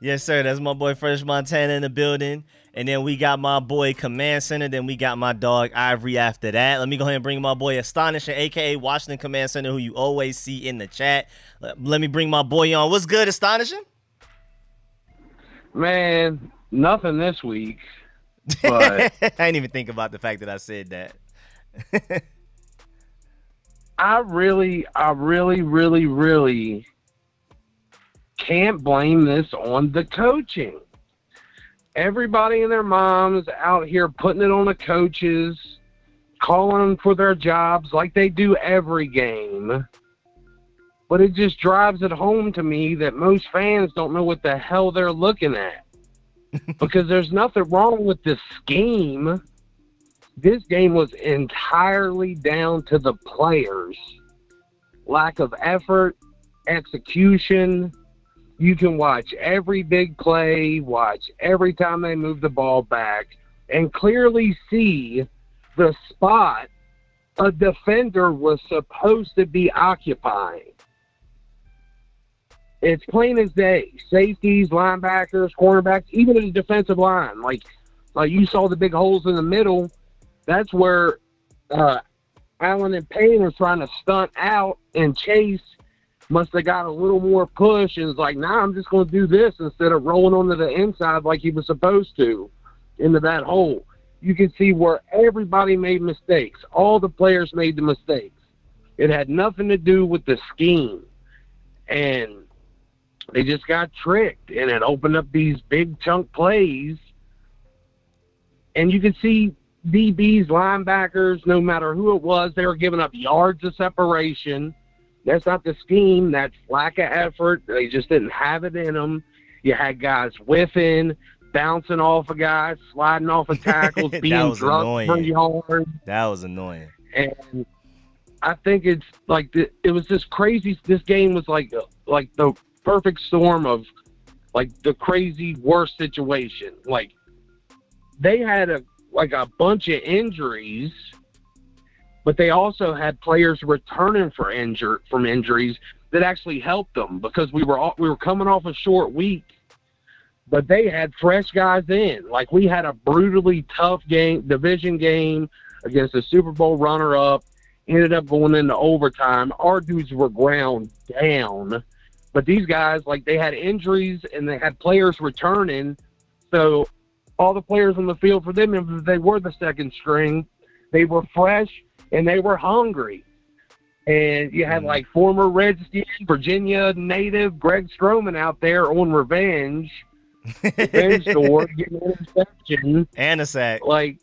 Yes, sir. That's my boy Fresh Montana in the building. And then we got my boy Command Center. Then we got my dog Ivory after that. Let me go ahead and bring my boy Astonishing, aka Washington Command Center, who you always see in the chat. Let let me bring my boy on. What's good, Astonishing? Man, nothing this week. But- (laughs) I didn't even think about the fact that I said that. (laughs) I really, I really, really, really can't blame this on the coaching. Everybody and their moms out here putting it on the coaches, calling them for their jobs like they do every game. But it just drives it home to me that most fans don't know what the hell they're looking at. (laughs) because there's nothing wrong with the scheme this game was entirely down to the players. Lack of effort, execution. You can watch every big play, watch every time they move the ball back, and clearly see the spot a defender was supposed to be occupying. It's plain as day. Safeties, linebackers, cornerbacks, even in the defensive line. Like like you saw the big holes in the middle that's where uh, Allen and Payne was trying to stunt out, and Chase must have got a little more push and was like, "Nah, I'm just going to do this instead of rolling onto the inside like he was supposed to into that hole." You can see where everybody made mistakes. All the players made the mistakes. It had nothing to do with the scheme, and they just got tricked, and it opened up these big chunk plays. And you can see DBs, linebackers, no matter who it was, they were giving up yards of separation. That's not the scheme. That's lack of effort. They just didn't have it in them. You had guys whiffing, bouncing off of guys, sliding off of tackles, (laughs) being annoying. for yards. That was annoying. And I think it's like the, it was this crazy. This game was like like the perfect storm of like the crazy worst situation. Like they had a like a bunch of injuries, but they also had players returning for injure from injuries that actually helped them because we were all, we were coming off a short week, but they had fresh guys in. Like we had a brutally tough game, division game against a Super Bowl runner-up. Ended up going into overtime. Our dudes were ground down, but these guys like they had injuries and they had players returning, so all the players on the field for them, if they were the second string, they were fresh and they were hungry. And you had Mhm. like former Redskin, Virginia native Greg Stroman out there on revenge, (laughs) revenge tour, getting an interception. and a sack. Like,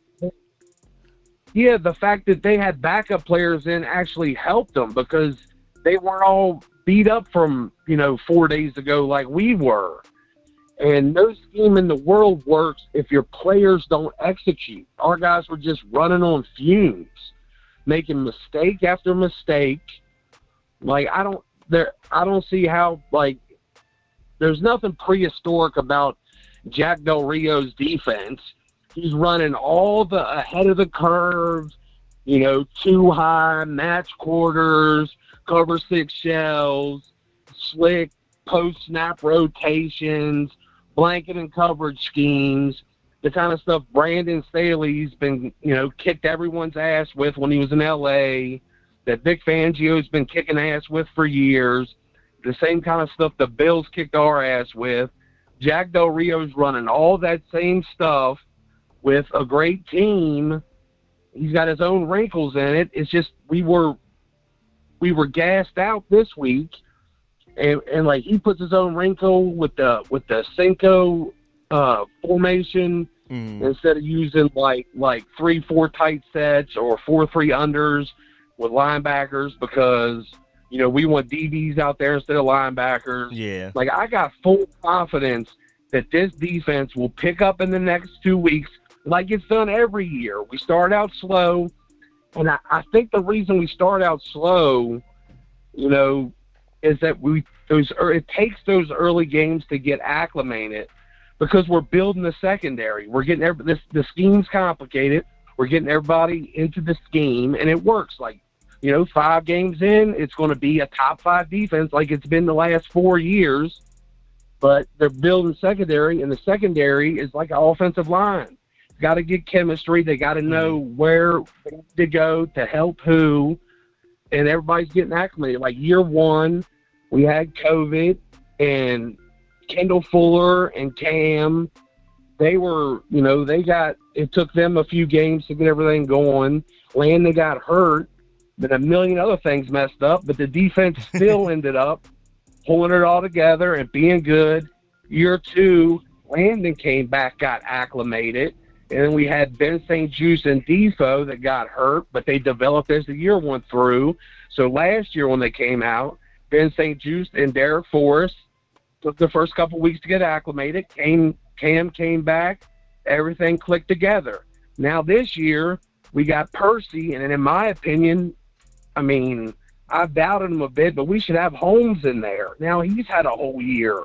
yeah, the fact that they had backup players in actually helped them because they weren't all beat up from, you know, four days ago like we were. And no scheme in the world works if your players don't execute. Our guys were just running on fumes, making mistake after mistake. Like I don't there I don't see how like there's nothing prehistoric about Jack Del Rio's defense. He's running all the ahead of the curve, you know, two high, match quarters, cover six shells, slick post snap rotations, blanket and coverage schemes, the kind of stuff Brandon Staley's been, you know, kicked everyone's ass with when he was in LA, that Vic Fangio's been kicking ass with for years, the same kind of stuff the Bills kicked our ass with. Jack Del Rio's running all that same stuff with a great team. He's got his own wrinkles in it. It's just we were we were gassed out this week and, and like he puts his own wrinkle with the with the Cinco uh, formation Mm. instead of using like like three four tight sets or four three unders with linebackers because you know we want DBs out there instead of linebackers. Yeah. Like I got full confidence that this defense will pick up in the next two weeks, like it's done every year. We start out slow, and I, I think the reason we start out slow, you know, is that we those er, it takes those early games to get acclimated because we're building the secondary. We're getting every, this the scheme's complicated. We're getting everybody into the scheme, and it works. Like you know, five games in, it's going to be a top five defense like it's been the last four years. But they're building secondary, and the secondary is like an offensive line. Got to get chemistry. They got to mm-hmm. know where to go to help who, and everybody's getting acclimated. Like year one, we had COVID, and Kendall Fuller and Cam, they were, you know, they got. It took them a few games to get everything going. Landon got hurt, then a million other things messed up, but the defense (laughs) still ended up pulling it all together and being good. Year two, Landon came back, got acclimated, and then we had Ben St-Juste and Defo that got hurt, but they developed as the year went through. So last year when they came out, Ben St-Juste and Darrick Forrest took the first couple weeks to get acclimated. Came Cam came back, everything clicked together. Now this year we got Percy, and in my opinion, I mean, I've doubted him a bit, but we should have Holmes in there. Now he's had a whole year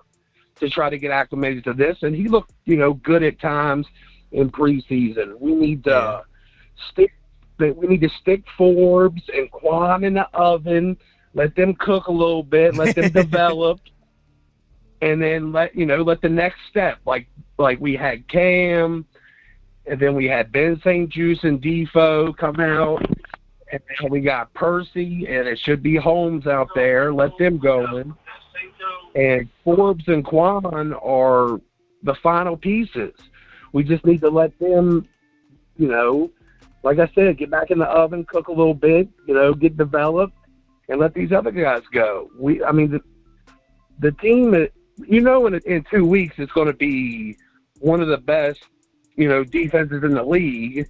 to try to get acclimated to this, and he looked, you know, good at times in preseason. We need to Yeah. stick. We need to stick Forbes and Quan in the oven. Let them cook a little bit. Let them (laughs) develop, and then let you know. Let the next step, like like we had Cam, and then we had Ben St-Juste and Defo come out, and then we got Percy, and it should be Holmes out there. Let them go in. And Forbes and Quan are the final pieces. We just need to let them, you know, like I said, get back in the oven, cook a little bit, you know, get developed, and let these other guys go. We, I mean, the the team you know in in two weeks it's going to be one of the best, you know, defenses in the league.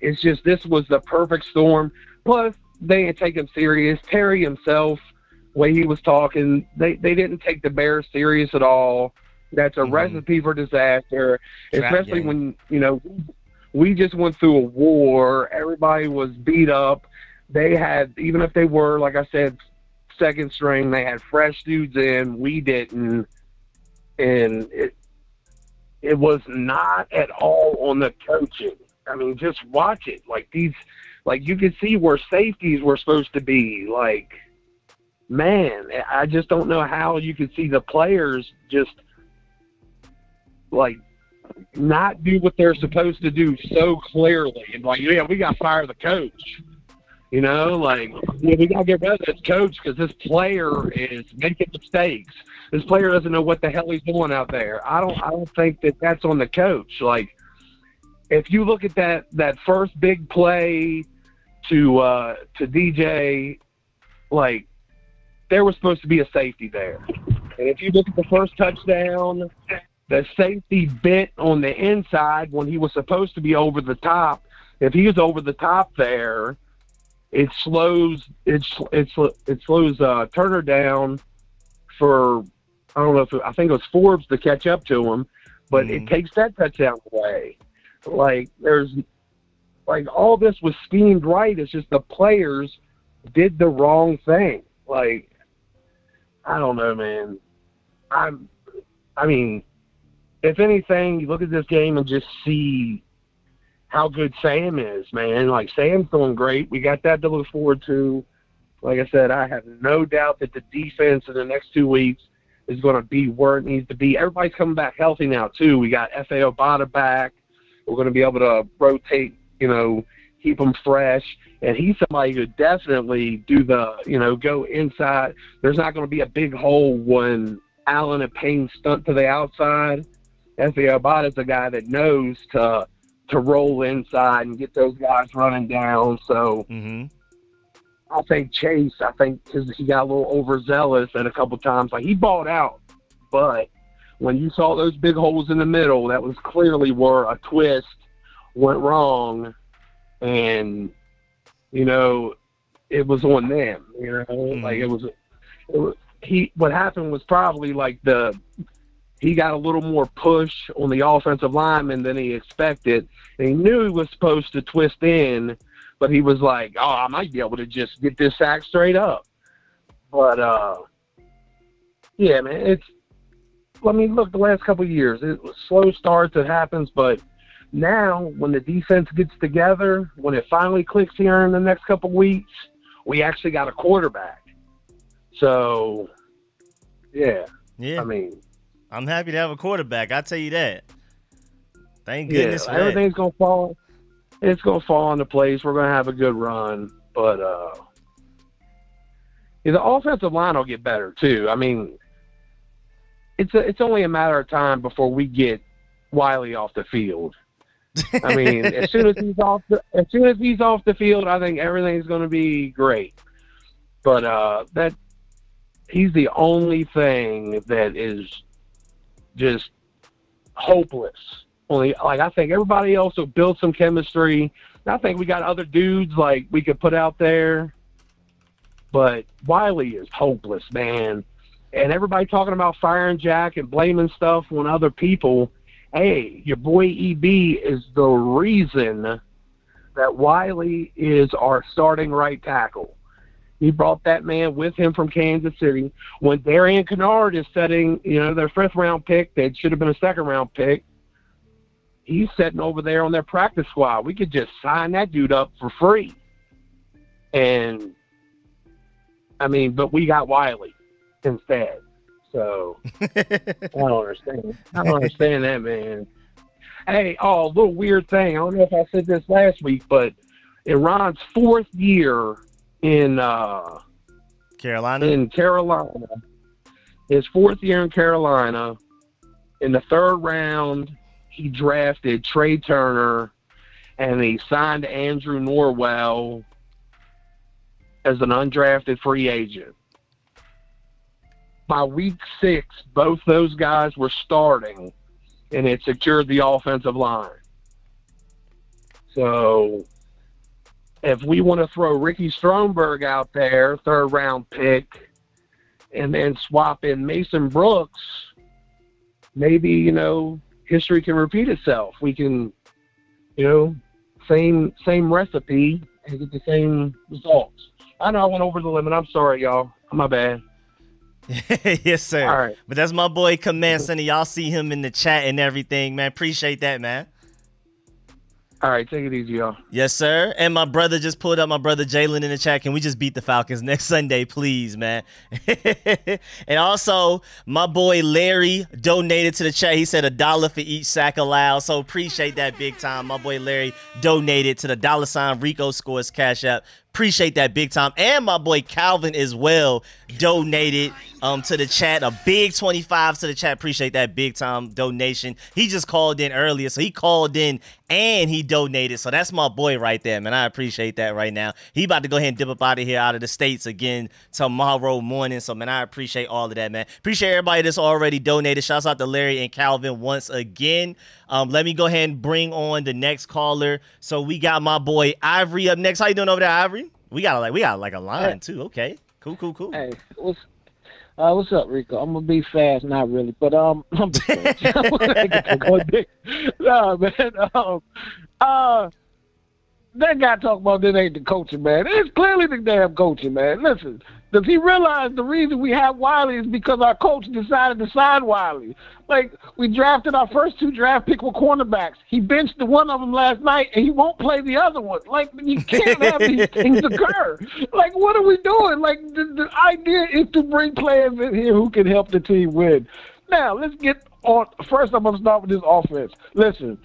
It's just this was the perfect storm. Plus, they didn't take him serious. Terry himself, way he was talking, they they didn't take the Bears serious at all. That's a Mhm. recipe for disaster, Trap especially game. when you know we just went through a war. Everybody was beat up. They had, even if they were, like I said, second string, they had fresh dudes in. We didn't, and it it was not at all on the coaching. I mean, just watch it. Like these, like you could see where safeties were supposed to be. Like, man, I just don't know how you could see the players just like not do what they're supposed to do so clearly. And like, yeah, we got to fire the coach. You know, like yeah, we got to get rid of this coach because this player is making mistakes. This player doesn't know what the hell he's doing out there. I don't. I don't think that that's on the coach. Like, if you look at that that first big play to uh, to DJ, like there was supposed to be a safety there. And if you look at the first touchdown, the safety bent on the inside when he was supposed to be over the top. If he was over the top there, it slows it it, it slows uh, Turner down for I don't know if it, I think it was Forbes to catch up to him, but it Mhm. takes that touchdown away. Like there's like all this was schemed right. It's just the players did the wrong thing. Like I don't know, man. I'm I mean, if anything, you look at this game and just see how good Sam is, man. Like Sam's doing great. We got that to look forward to. Like I said, I have no doubt that the defense in the next two weeks is going to be where it needs to be. Everybody's coming back healthy now too. We got Efe Obada back. We're going to be able to rotate, you know, keep them fresh. And he's somebody who definitely do the, you know, go inside. There's not going to be a big hole when Allen and Payne stunt to the outside. Efe Obada's a guy that knows to to roll inside and get those guys running down. So Mm-hmm. I think Chase, I think he got a little overzealous at a couple times. Like he balled out, but when you saw those big holes in the middle, that was clearly where a twist went wrong. And you know, it was on them. You know, mm-hmm. like it was, it was he. What happened was probably like the he got a little more push on the offensive lineman than he expected. And he knew he was supposed to twist in, but he was like, "Oh, I might be able to just get this sack straight up." But uh, yeah, man, it's. I mean, look, the last couple of years, it was slow starts. It happens, but now when the defense gets together, when it finally clicks here in the next couple of weeks, we actually got a quarterback. So, yeah, Yeah, I mean, I'm happy to have a quarterback. I tell you that. Thank yeah, goodness that. everything's gonna fall. It's gonna fall into place. We're gonna have a good run, but uh, yeah, the offensive line will get better too. I mean, it's a, it's only a matter of time before we get Wylie off the field. I mean, (laughs) as soon as he's off the as soon as he's off the field, I think everything's going to be great. But uh, that he's the only thing that is just hopeless. Only like I think everybody else will build some chemistry. I think we got other dudes like we could put out there, but Wylie is hopeless, man. And everybody talking about firing Jack and blaming stuff on other people hey, your boy EB is the reason that Wylie is our starting right tackle. He brought that man with him from Kansas City. When Darian Kinnard is setting, you know, their fifth round pick that should have been a second round pick, he's sitting over there on their practice squad. We could just sign that dude up for free. And I mean, but we got Wylie instead. So I don't understand. I don't understand that, man. Hey, oh, a little weird thing. I don't know if I said this last week, but in Ron's fourth year in uh, Carolina. in Carolina, his fourth year in Carolina, in the third round, he drafted Trai Turner, and he signed Andrew Norwell as an undrafted free agent by week six, both those guys were starting, and it secured the offensive line. So, if we want to throw Ricky Stromberg out there, third round pick, and then swap in Mason Brooks, maybe you know history can repeat itself. We can, you know, same same recipe and get the same results. I know I went over the limit. I'm sorry, y'all. My bad. (laughs) yes, sir. All right. But that's my boy Command Sonny. Y'all see him in the chat and everything, man. Appreciate that, man. All right, take it easy, y'all. Yes, sir. And my brother just pulled up my brother Jalen in the chat. Can we just beat the Falcons (laughs) next Sunday, please, man? (laughs) and also, my boy Larry donated to the chat. He said a dollar for each sack allowed. So appreciate that big time. My boy Larry donated to the dollar sign Rico Scores Cash App. Appreciate that big time. And my boy Calvin as well donated um to the chat. A big 25 to the chat. Appreciate that big time donation. He just called in earlier. So he called in and he donated. So that's my boy right there, man. I appreciate that right now. He about to go ahead and dip up out of here out of the States again tomorrow morning. So man, I appreciate all of that, man. Appreciate everybody that's already donated. Shouts out to Larry and Calvin once again. Um, let me go ahead and bring on the next caller. So we got my boy Ivory up next. How you doing over there, Ivory? We got like we got like a line too. Okay, cool, cool, cool. Hey, what's uh, what's up, Rico? I'm gonna be fast, not really, but um, (laughs) I'm just no, (laughs) (laughs) man. Um, uh, that guy talking about that ain't the coaching, man. It's clearly the damn coaching, man. Listen, does he realize the reason we have Wylie is because our coach decided to sign Wylie? Like we drafted our first two draft pick were cornerbacks. He benched the one of them last night, and he won't play the other one. Like you can't have these (laughs) things occur. Like what are we doing? Like the, the idea is to bring players in here who can help the team win. Now let's get on. First, I'm gonna start with this offense. Listen,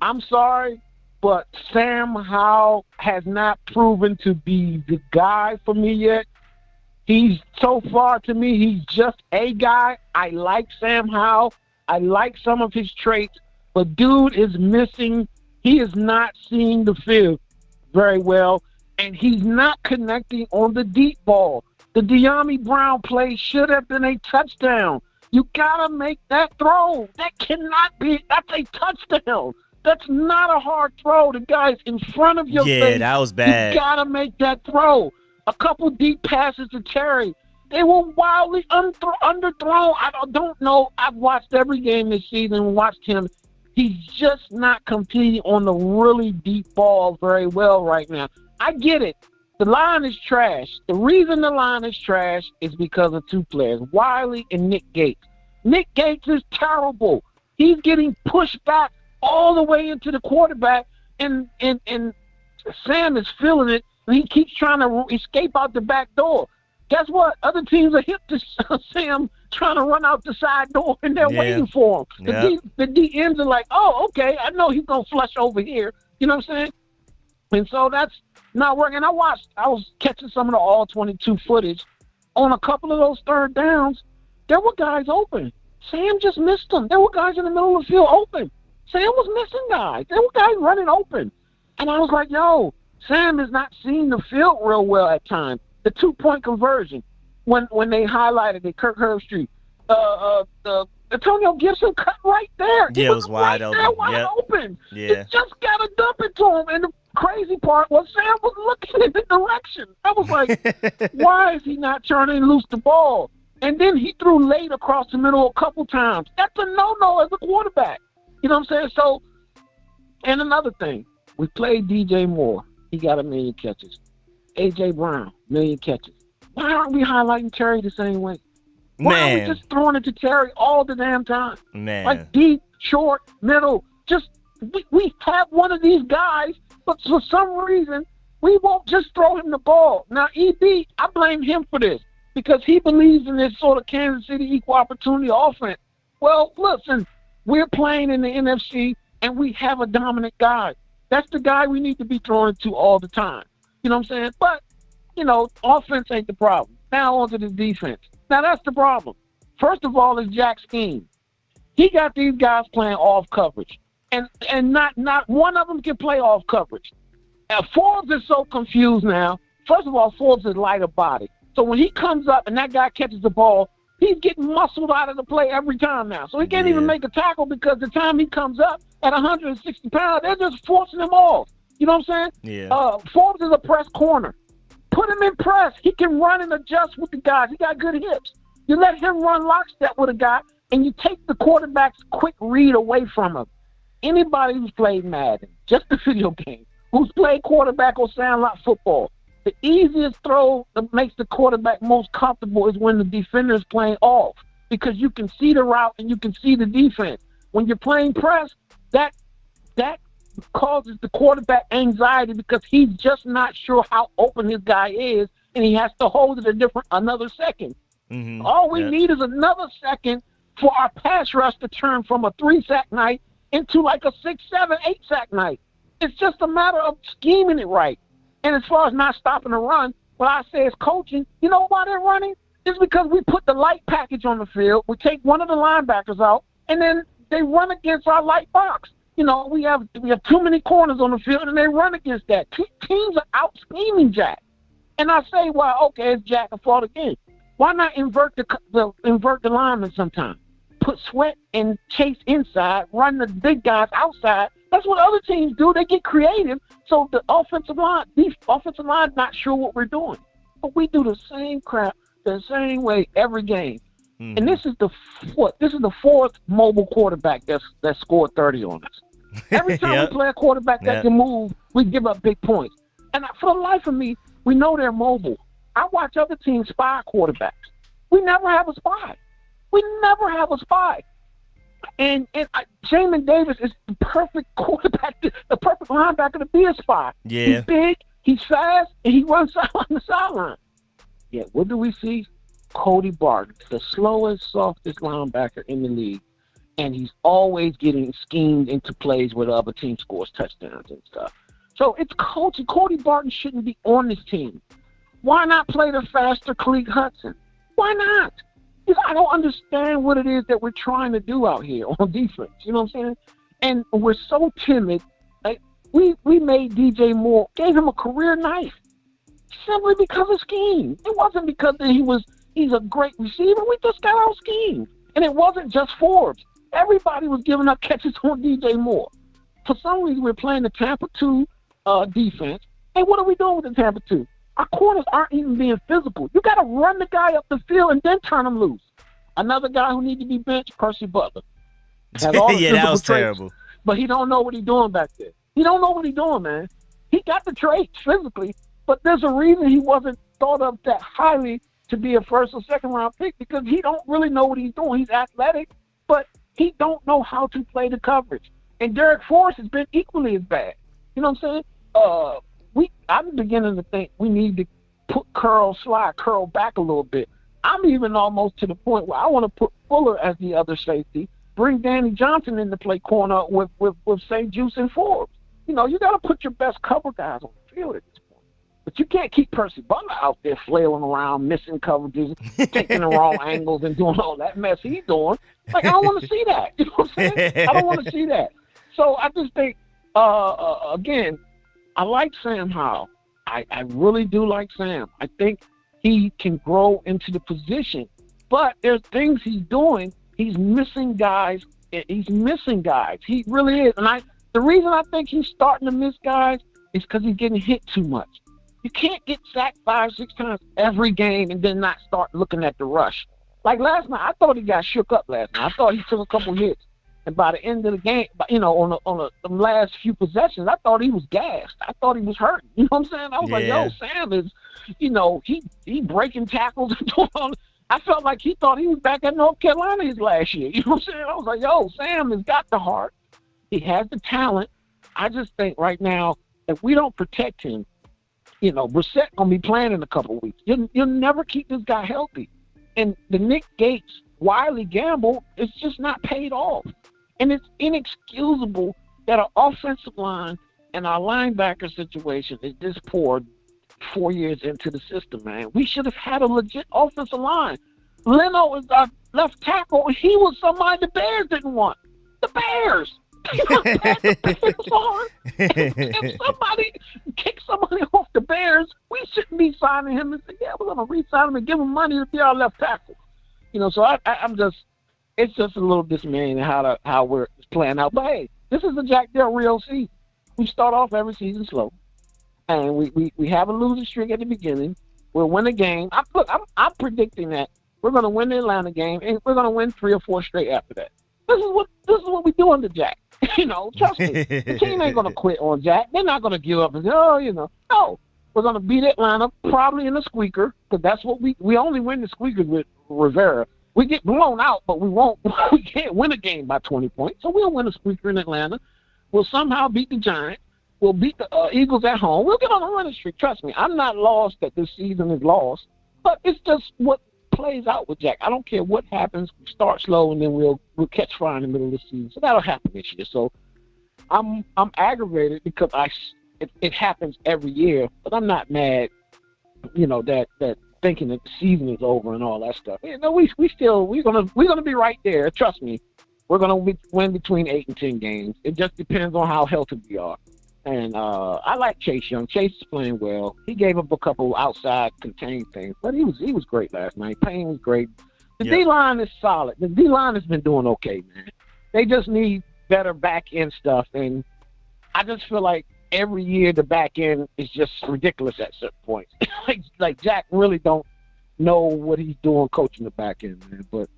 I'm sorry, but Sam Howell has not proven to be the guy for me yet. He's so far to me, he's just a guy. I like Sam Howell. I like some of his traits, but dude is missing. He is not seeing the field very well, and he's not connecting on the deep ball. The Dyami Brown play should have been a touchdown. You gotta make that throw. That cannot be. That's a touchdown. That's not a hard throw. The guy's in front of your yeah, face. that was bad. You gotta make that throw. A couple deep passes to Terry. They were wildly underthrown. I don't, don't know. I've watched every game this season. Watched him. He's just not competing on the really deep ball very well right now. I get it. The line is trash. The reason the line is trash is because of two players, Wylie and Nick Gates. Nick Gates is terrible. He's getting pushed back all the way into the quarterback, and and and Sam is feeling it. He keeps trying to escape out the back door. Guess what? Other teams are hip to uh, Sam trying to run out the side door, and they're Yeah. waiting for him. The, Yeah. D, the DMs are like, "Oh, okay, I know he's gonna flush over here." You know what I'm saying? And so that's not working. I watched. I was catching some of the all 22 footage on a couple of those third downs. There were guys open. Sam just missed them. There were guys in the middle of the field open. Sam was missing guys. There were guys running open. And I was like, yo, Sam is not seeing the field real well at times. The two point conversion, when when they highlighted it, Kirk Herbstreit, uh, uh, uh, Antonio Gibson cut right there. Yeah, it was wide right There, open. wide Yep. open. Yeah. You just gotta dump it to him. And the crazy part was Sam was looking in the direction. I was like, (laughs) why is he not turning loose the ball? And then he threw late across the middle a couple times. That's a no-no as a quarterback. You know what I'm saying? So, and another thing, we played DJ Moore. He got a million catches. AJ Brown, million catches. Why aren't we highlighting Terry the same way? Why are Man, we just throwing it to Terry all the damn time? man. Like deep, short, middle. Just we, we have one of these guys, but for some reason we won't just throw him the ball. Now EB, I blame him for this because he believes in this sort of Kansas City equal opportunity offense. Well, listen, we're playing in the NFC and we have a dominant guy. That's the guy we need to be throwing to all the time. You know what I'm saying? But you know, offense ain't the problem. Now on to the defense. Now that's the problem. First of all, is Jack's scheme. He got these guys playing off coverage, and and not not one of them can play off coverage. Now Forbes is so confused now. First of all, Forbes is lighter body, so when he comes up and that guy catches the ball, he's getting muscled out of the play every time now. So he can't even make a tackle because the time he comes up at 160 pounds, they're just forcing him off. You know what I'm saying? Yeah. Uh, Forbes is a press corner. Put him in press. He can run and adjust with the guys. He got good hips. You let him run lockstep with a guy, and you take the quarterback's quick read away from him. Anybody who's played Madden, just the (laughs) video game, who's played quarterback or sandlot football, the easiest throw that makes the quarterback most comfortable is when the defender is playing off because you can see the route and you can see the defense. When you're playing press, that that causes the quarterback anxiety because he's just not sure how open his guy is, and he has to hold it a different another second. Mhm. All we Yeah. need is another second for our pass rush to turn from a three sack night into like a six, seven, eight sack night. It's just a matter of scheming it right. And as far as not stopping the run, what I say is coaching. You know why they're running? It's because we put the light package on the field. We take one of the linebackers out, and then they run against our light box. You know, we have we have too many corners on the field, and they run against that. Te- teams are out scheming Jack. And I say, well, okay, it's Jack a fault again. Why not invert the, the invert the lineman sometime? Put Sweat and Chase inside, run the big guys outside. That's what other teams do. They get creative. So the offensive line, the offensive line, not sure what we're doing, but we do the same crap the same way every game. Mhm. And this is the what? This is the fourth mobile quarterback that's that scored thirty on us. (laughs) Every time Yep. we play a quarterback that Yep. can move, we give up big points. And for the life of me, we know they're mobile. I watch other teams spy quarterbacks. We never have a spy. We never have a spy. And and I, Jamin Davis is the perfect quarterback, the perfect linebacker to be a spy. Yeah. He's big, he's fast, and he runs (laughs) on the sideline. Yet what do we see? Cody Barton, the slowest, softest linebacker in the league, and he's always getting schemed into plays where the other team scores touchdowns and stuff. So it's coaching. Cody Barton shouldn't be on this team. Why not play the faster Khaleke Hudson? Why not? I don't understand what it is that we're trying to do out here on (laughs) defense. You know what I'm saying? And we're so timid. Like we we made DJ Moore, gave him a career knife simply because of scheme. It wasn't because he was he's a great receiver. We just got out schemed. And it wasn't just Forbes. Everybody was giving up catches on DJ Moore. for some reason we're playing the Tampa two uh, defense. Hey, what are we doing with the Tampa two? Our corners aren't even being physical. You got to run the guy up the field and then turn him loose. Another guy who needs to be benched, Percy Butler. (laughs) Has all the yeah, that was traits, terrible. But he don't know what he's doing back there. He don't know what he's doing, man. He got the traits physically, but there's a reason he wasn't thought of that highly to be a first or second round pick because he don't really know what he's doing. He's athletic, but he don't know how to play the coverage. And Darrick Forrest has been equally as bad. You know what I'm saying? Uh, we I'm beginning to think we need to put curl slide curl back a little bit. I'm even almost to the point where I want to put Fuller as the other safety, bring Danny Johnson in to play corner with with with St-Juste and Forbes. You know, you got to put your best cover guys on the field at this point. But you can't keep Percy Butler out there flailing around, missing coverages, taking the wrong (laughs) angles, and doing all that mess he's doing. Like I don't want to see that. You know what I'm saying? I don't want to see that. So I just think, uh, uh, again, I like Sam Howell. I, I really do like Sam. I think he can grow into the position, but there's things he's doing. He's missing guys. He's missing guys. He really is. And I, the reason I think he's starting to miss guys is because he's getting hit too much. You can't get sacked five, six times every game and then not start looking at the rush. Like last night, I thought he got shook up last night. I thought he took a couple hits. And by the end of the game, you know, on the, on the, the last few possessions, I thought he was gassed. I thought he was hurt. (laughs) You know what I'm saying? I was like, yo, Sam is, you know, he he breaking tackles (laughs) and doing all. I felt like he thought he was back at North Carolina his last year. (laughs) You know what I'm saying? I was like, yo, Sam has got the heart. He has the talent. I just think right now, if we don't protect him, you know, Brissett gonna be playing in a couple weeks. You'll, you'll never keep this guy healthy. And the Nick Gates, Wylie gamble is just not paid off. And it's inexcusable that our offensive line and our linebacker situation is this poor four years into the system, man. We should have had a legit offensive line. Leno is our left tackle, and he was somebody the Bears didn't want. The Bears. You know how bad the Bears are? if (laughs) somebody kick somebody (laughs) off the Bears, we shouldn't be signing him and say, yeah, we're going to re-sign him and give him money to be our left tackle. You know, so I, I, I'm just, it's just a little dismaying how to, how we're playing out. But hey, this is the Jack Del Rio season. We start off every season slow, and we, we, we have a losing streak at the beginning. We'll win a game. I, look, I'm, I'm predicting that we're going to win the Atlanta game, and we're going to win three or four straight after that. This is what this is what we do under Jack. (laughs) you know, trust me, the team ain't gonna quit on Jack. They're not gonna give up and say, oh, you know, no. We're gonna beat Atlanta probably in a squeaker because that's what we we only win the squeakers with Rivera. We get blown out, but we won't. (laughs) We can't win a game by 20 points, so we'll win a squeaker in Atlanta. We'll somehow beat the Giants. We'll beat the uh, Eagles at home. We'll get on a running streak. Trust me, I'm not lost that this season is lost, but it's just what plays out with Jack. I don't care what happens. We start slow and then we'll we'll catch fire in the middle of the season. So that'll happen this year. So I'm I'm aggravated because I it, it happens every year, but I'm not mad. You know that that thinking that the season is over and all that stuff. You know we we still we're gonna we're gonna be right there. Trust me. We're gonna be, win between eight and ten games. It just depends on how healthy we are. And uh, I like Chase Young. Chase is playing well. He gave up a couple outside contained things, but he was he was great last night. Payne was great. The Yep. D line is solid. The D line has been doing okay, man. They just need better back end stuff, and I just feel like every year the back end is just ridiculous at certain points. (laughs) like like Jack really don't know what he's doing coaching the back end, man. But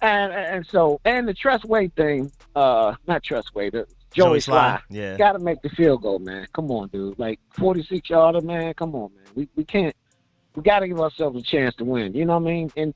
and and so and the Tress Way thing, uh, not Tress Way, the Joey, Joey Slye. Slye, yeah. Got to make the field goal, man. Come on, dude. Like 46 yarder, man. Come on, man. We we can't. We got to give ourselves a chance to win. You know what I mean? And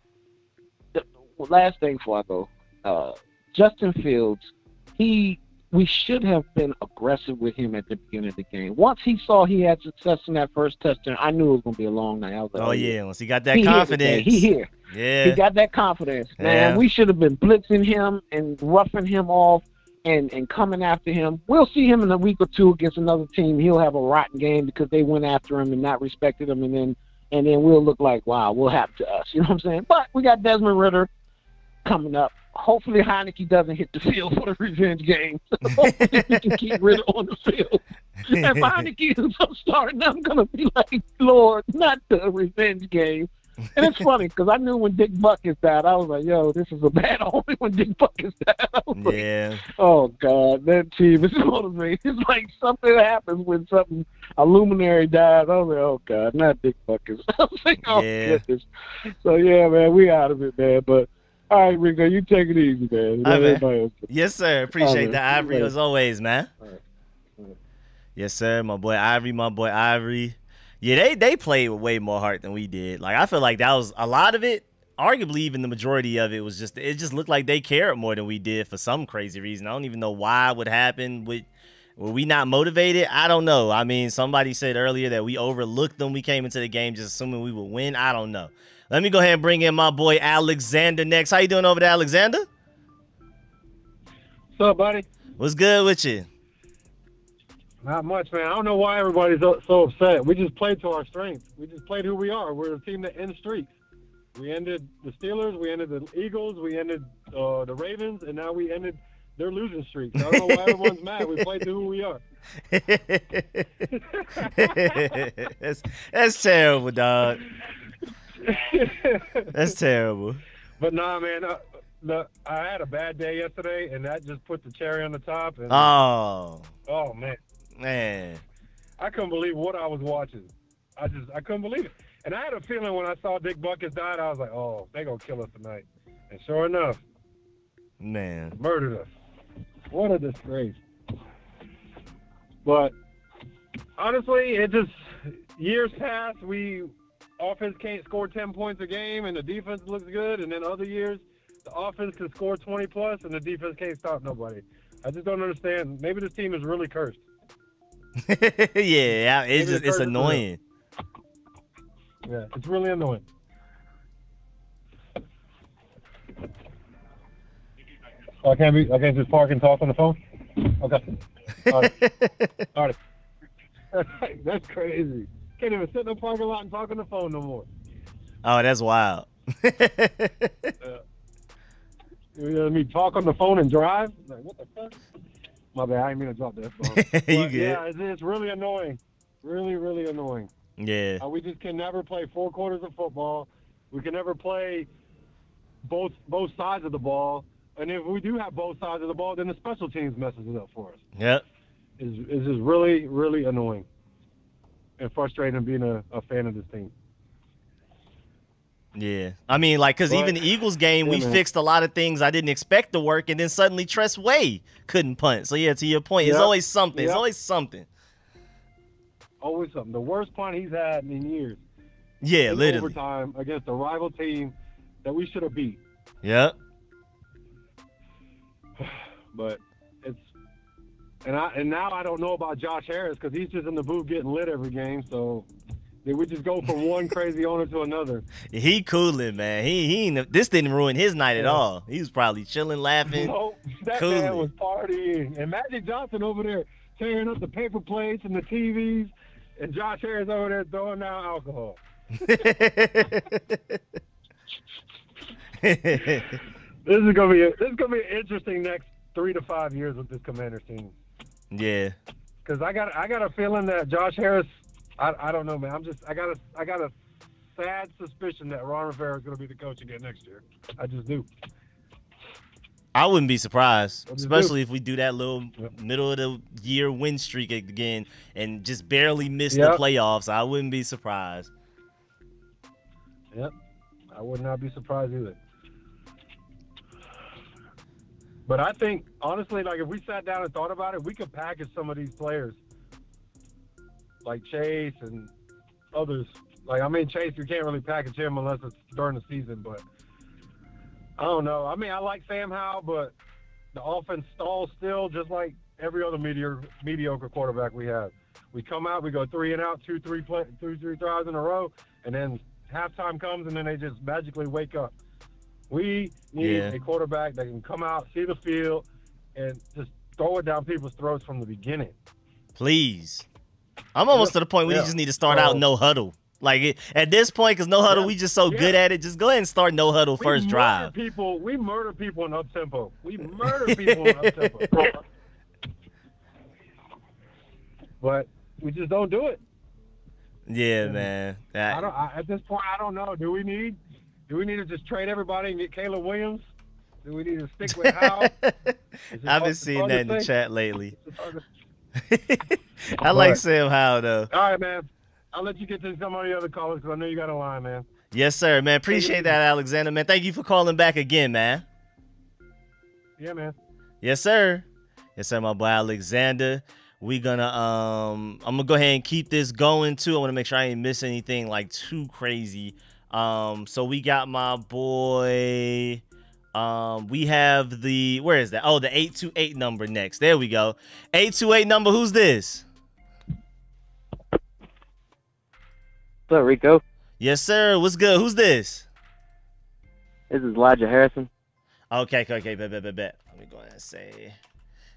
the last thing before I go, uh, Justin Fields, he we should have been aggressive with him at the beginning of the game. Once he saw he had success in that first touchdown, I knew it was gonna be a long night. I was like, Oh, oh yeah, once he got that he confidence. today. He here. Yeah. He got that confidence, man. Yeah. We should have been blitzing him and roughing him off and, and coming after him. We'll see him in a week or two against another team. He'll have a rotten game because they went after him and not respected him, and then and then we'll look like wow, what happened to us? You know what I'm saying? But we got Desmond Ridder coming up. Hopefully Heinicke doesn't hit the field for the revenge game. (laughs) Hopefully we can keep Ridder on the field. If Heinicke ends up starting, I'm gonna be like, Lord, not the revenge game. And it's funny because I knew when Dick Butkus died, I was like, "Yo, this is a bad (laughs) omen." When Dick Butkus died, (laughs) I was like, Yeah. "Oh God, that team is motivated." It's like something happens when something a luminary dies. I was like, "Oh God, not Dick Butkus." I was like, "Oh Yeah. goodness." So yeah, man, we out of it, man. But all right, Rico, you take it easy, man. Right, man. Yes, sir. Appreciate man. that, Ivory, as always, man. All right. All right. Yes, sir. My boy Ivory, my boy Ivory. Yeah, they they played with way more heart than we did. Like I feel like that was a lot of it. Arguably, even the majority of it was just it just looked like they cared more than we did for some crazy reason. I don't even know why it would happen. With were we not motivated? I don't know. I mean, somebody said earlier that we overlooked them. We came into the game just assuming we would win. I don't know. Let me go ahead and bring in my boy Alexander next. How you doing over there, Alexander? What's up, buddy? What's good with you? Not much, man. I don't know why everybody's so so upset. We just played to our strength. We just played who we are. We're a team that ends streaks. We ended the Steelers. We ended the Eagles. We ended uh, the Ravens, and now we ended their losing streak. I don't know why everyone's (laughs) mad. We played to who we are. (laughs) that's that's terrible, dog. (laughs) (laughs) That's terrible. but nah, man. Uh, the, I had a bad day yesterday, and that just put the cherry on the top. And Oh oh man, man, I couldn't believe what I was watching. I just I couldn't believe it. And I had a feeling when I saw Dick Butkus died, I was like, oh, they gonna kill us tonight. And sure enough, man. murdered us. What a disgrace. But honestly, it just years past we offense can't score ten points a game and the defense looks good, and then other years the offense can score twenty plus and the defense can't stop nobody. I just don't understand. Maybe this team is really cursed. (laughs) yeah, it's Maybe just the it's annoying. Yeah, it's really annoying. Oh, I can't be. I can't just park and talk on the phone. Okay. All right. (laughs) All right. (laughs) That's crazy. Can't even sit in the parking lot and talk on the phone no more. oh, that's wild. (laughs) You know what I mean? Talk on the phone and drive? Like, what the fuck? My bad. I didn't mean to drop that phone. (laughs) you good? Yeah, it's, it's really annoying. Really, really annoying. Yeah. Uh, we just can never play four quarters of football. We can never play both both sides of the ball. And if we do have both sides of the ball, then the special teams messes it up for us. Yep. It's, it's just really, really annoying and frustrating being a, a fan of this team. Yeah. I mean, like, because But- even the Eagles game, we man. fixed a lot of things I didn't expect to work, and then suddenly Tress Way couldn't punt. So, yeah, to your point, it's always something. It's always something. Always something. The worst punt he's had in years. Yeah, in literally. Overtime against a rival team that we should have beat. Yep. (sighs) But and I and now I don't know about Josh Harris because he's just in the booth getting lit every game. So did we just go from (laughs) one crazy owner to another? He cooling, man. He he. ain't- This didn't ruin his night at Yeah. all. He was probably chilling, laughing. No, that Cooling. man was partying, and Magic Johnson over there tearing up the paper plates and the TVs, and Josh Harris over there throwing down alcohol. (laughs) This is gonna be a, this is gonna be an interesting next three to five years with this Commanders team. Yeah. Because I got I got a feeling that Josh Harris, I, I don't know, man. I'm just I got a I got a sad suspicion that Ron Rivera is going to be the coach again next year. I just do. I wouldn't be surprised, What does it especially if we do that little Yep. middle of the year win streak again and just barely miss Yep. the playoffs. I wouldn't be surprised. Yep, I would not be surprised either. But I think honestly, like if we sat down and thought about it, we could package some of these players, like Chase and others. Like I mean, Chase, you can't really package him unless it's during the season. But I don't know. I mean, I like Sam Howell, but the offense stalls still, just like every other mediocre mediocre quarterback we have. We come out, we go three and out, two, three play, two, three throws in a row, and then halftime comes, and then they just magically wake up. We need Yeah. a quarterback that can come out, see the field, and just throw it down people's throats from the beginning. Please. I'm almost Yep. to the point where you just need to start out no huddle. Like at this point, because no huddle, Yeah. we just so Yeah. good at it. Just go ahead and start no huddle We first murder drive. People, we murder people in up tempo. We (laughs) murder people in up tempo. But we just don't do it. Yeah, man. That- I don't. I, at this point, I don't know. Do we need? Do we need to just trade everybody and get Caleb Williams? Do we need to stick with Hal? (laughs) Is it I've been seeing that to in the chat lately. It's hard to- I like But- Sam Howell though. All right, man. I'll let you get to some of the other callers because I know you got a line, man. Yes, sir, man. Appreciate that, Alexander, man. Thank you for calling back again, man. Yeah, man. Yes, sir. Yes, sir, my boy Alexander. We gonna um I'm gonna go ahead and keep this going too. I wanna make sure I ain't miss anything like too crazy. Um so we got my boy um we have the where is that? Oh, the 828 number next. There we go. 828 number, who's this? What's up, Rico? Yes, sir. What's good? Who's this? This is Elijah Harrison. Okay, okay, okay, bet, bet, bet, bet. Let me go ahead and say,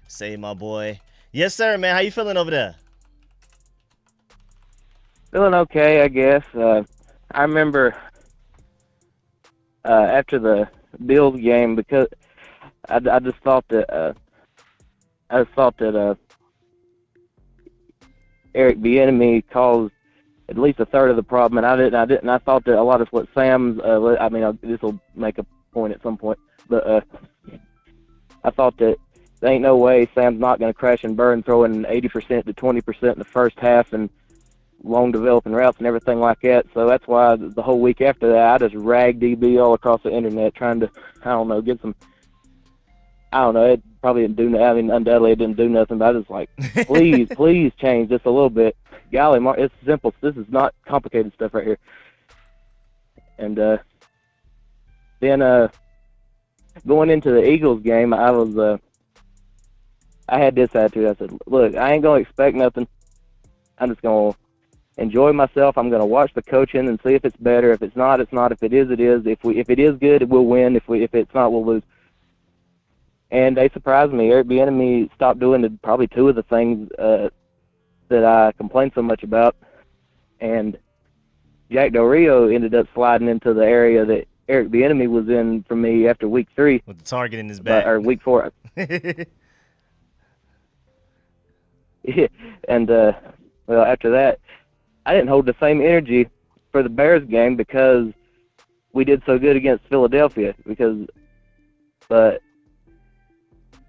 say my boy. Yes, sir, man. How you feeling over there? Feeling okay, I guess. Uh, I remember uh, after the Bills game because I, I just thought that uh, I just thought that uh, Eric Bieniemy caused at least a third of the problem, and I didn't. I didn't. I thought that a lot of what Sam's. Uh, I mean, this will make a point at some point, but uh, I thought that there ain't no way Sam's not going to crash and burn, throwing 80% to 20% in the first half and long developing routes and everything like that. So that's why the whole week after that, I just ragged DB all across the internet trying to, I don't know, get some. I don't know. It probably didn't do. I mean, undoubtedly it didn't do nothing. But I was like, (laughs) please, please change this a little bit. Golly, it's simple. This is not complicated stuff right here. And uh, then uh, going into the Eagles game, I was uh, I had this attitude. I said, look, I ain't gonna expect nothing. I'm just gonna enjoy myself. I'm gonna watch the coaching and see if it's better. If it's not, it's not. If it is, it is. If we if it is good, we'll win. If we if it's not, we'll lose. And they surprised me. Eric Bieniemy stopped doing the, probably two of the things uh, that I complained so much about, and Jack Del Rio ended up sliding into the area that Eric Bieniemy was in for me after week three With the target in his but, back. or week four. yeah, (laughs) (laughs) and uh, well, after that, I didn't hold the same energy for the Bears game because we did so good against Philadelphia. Because, but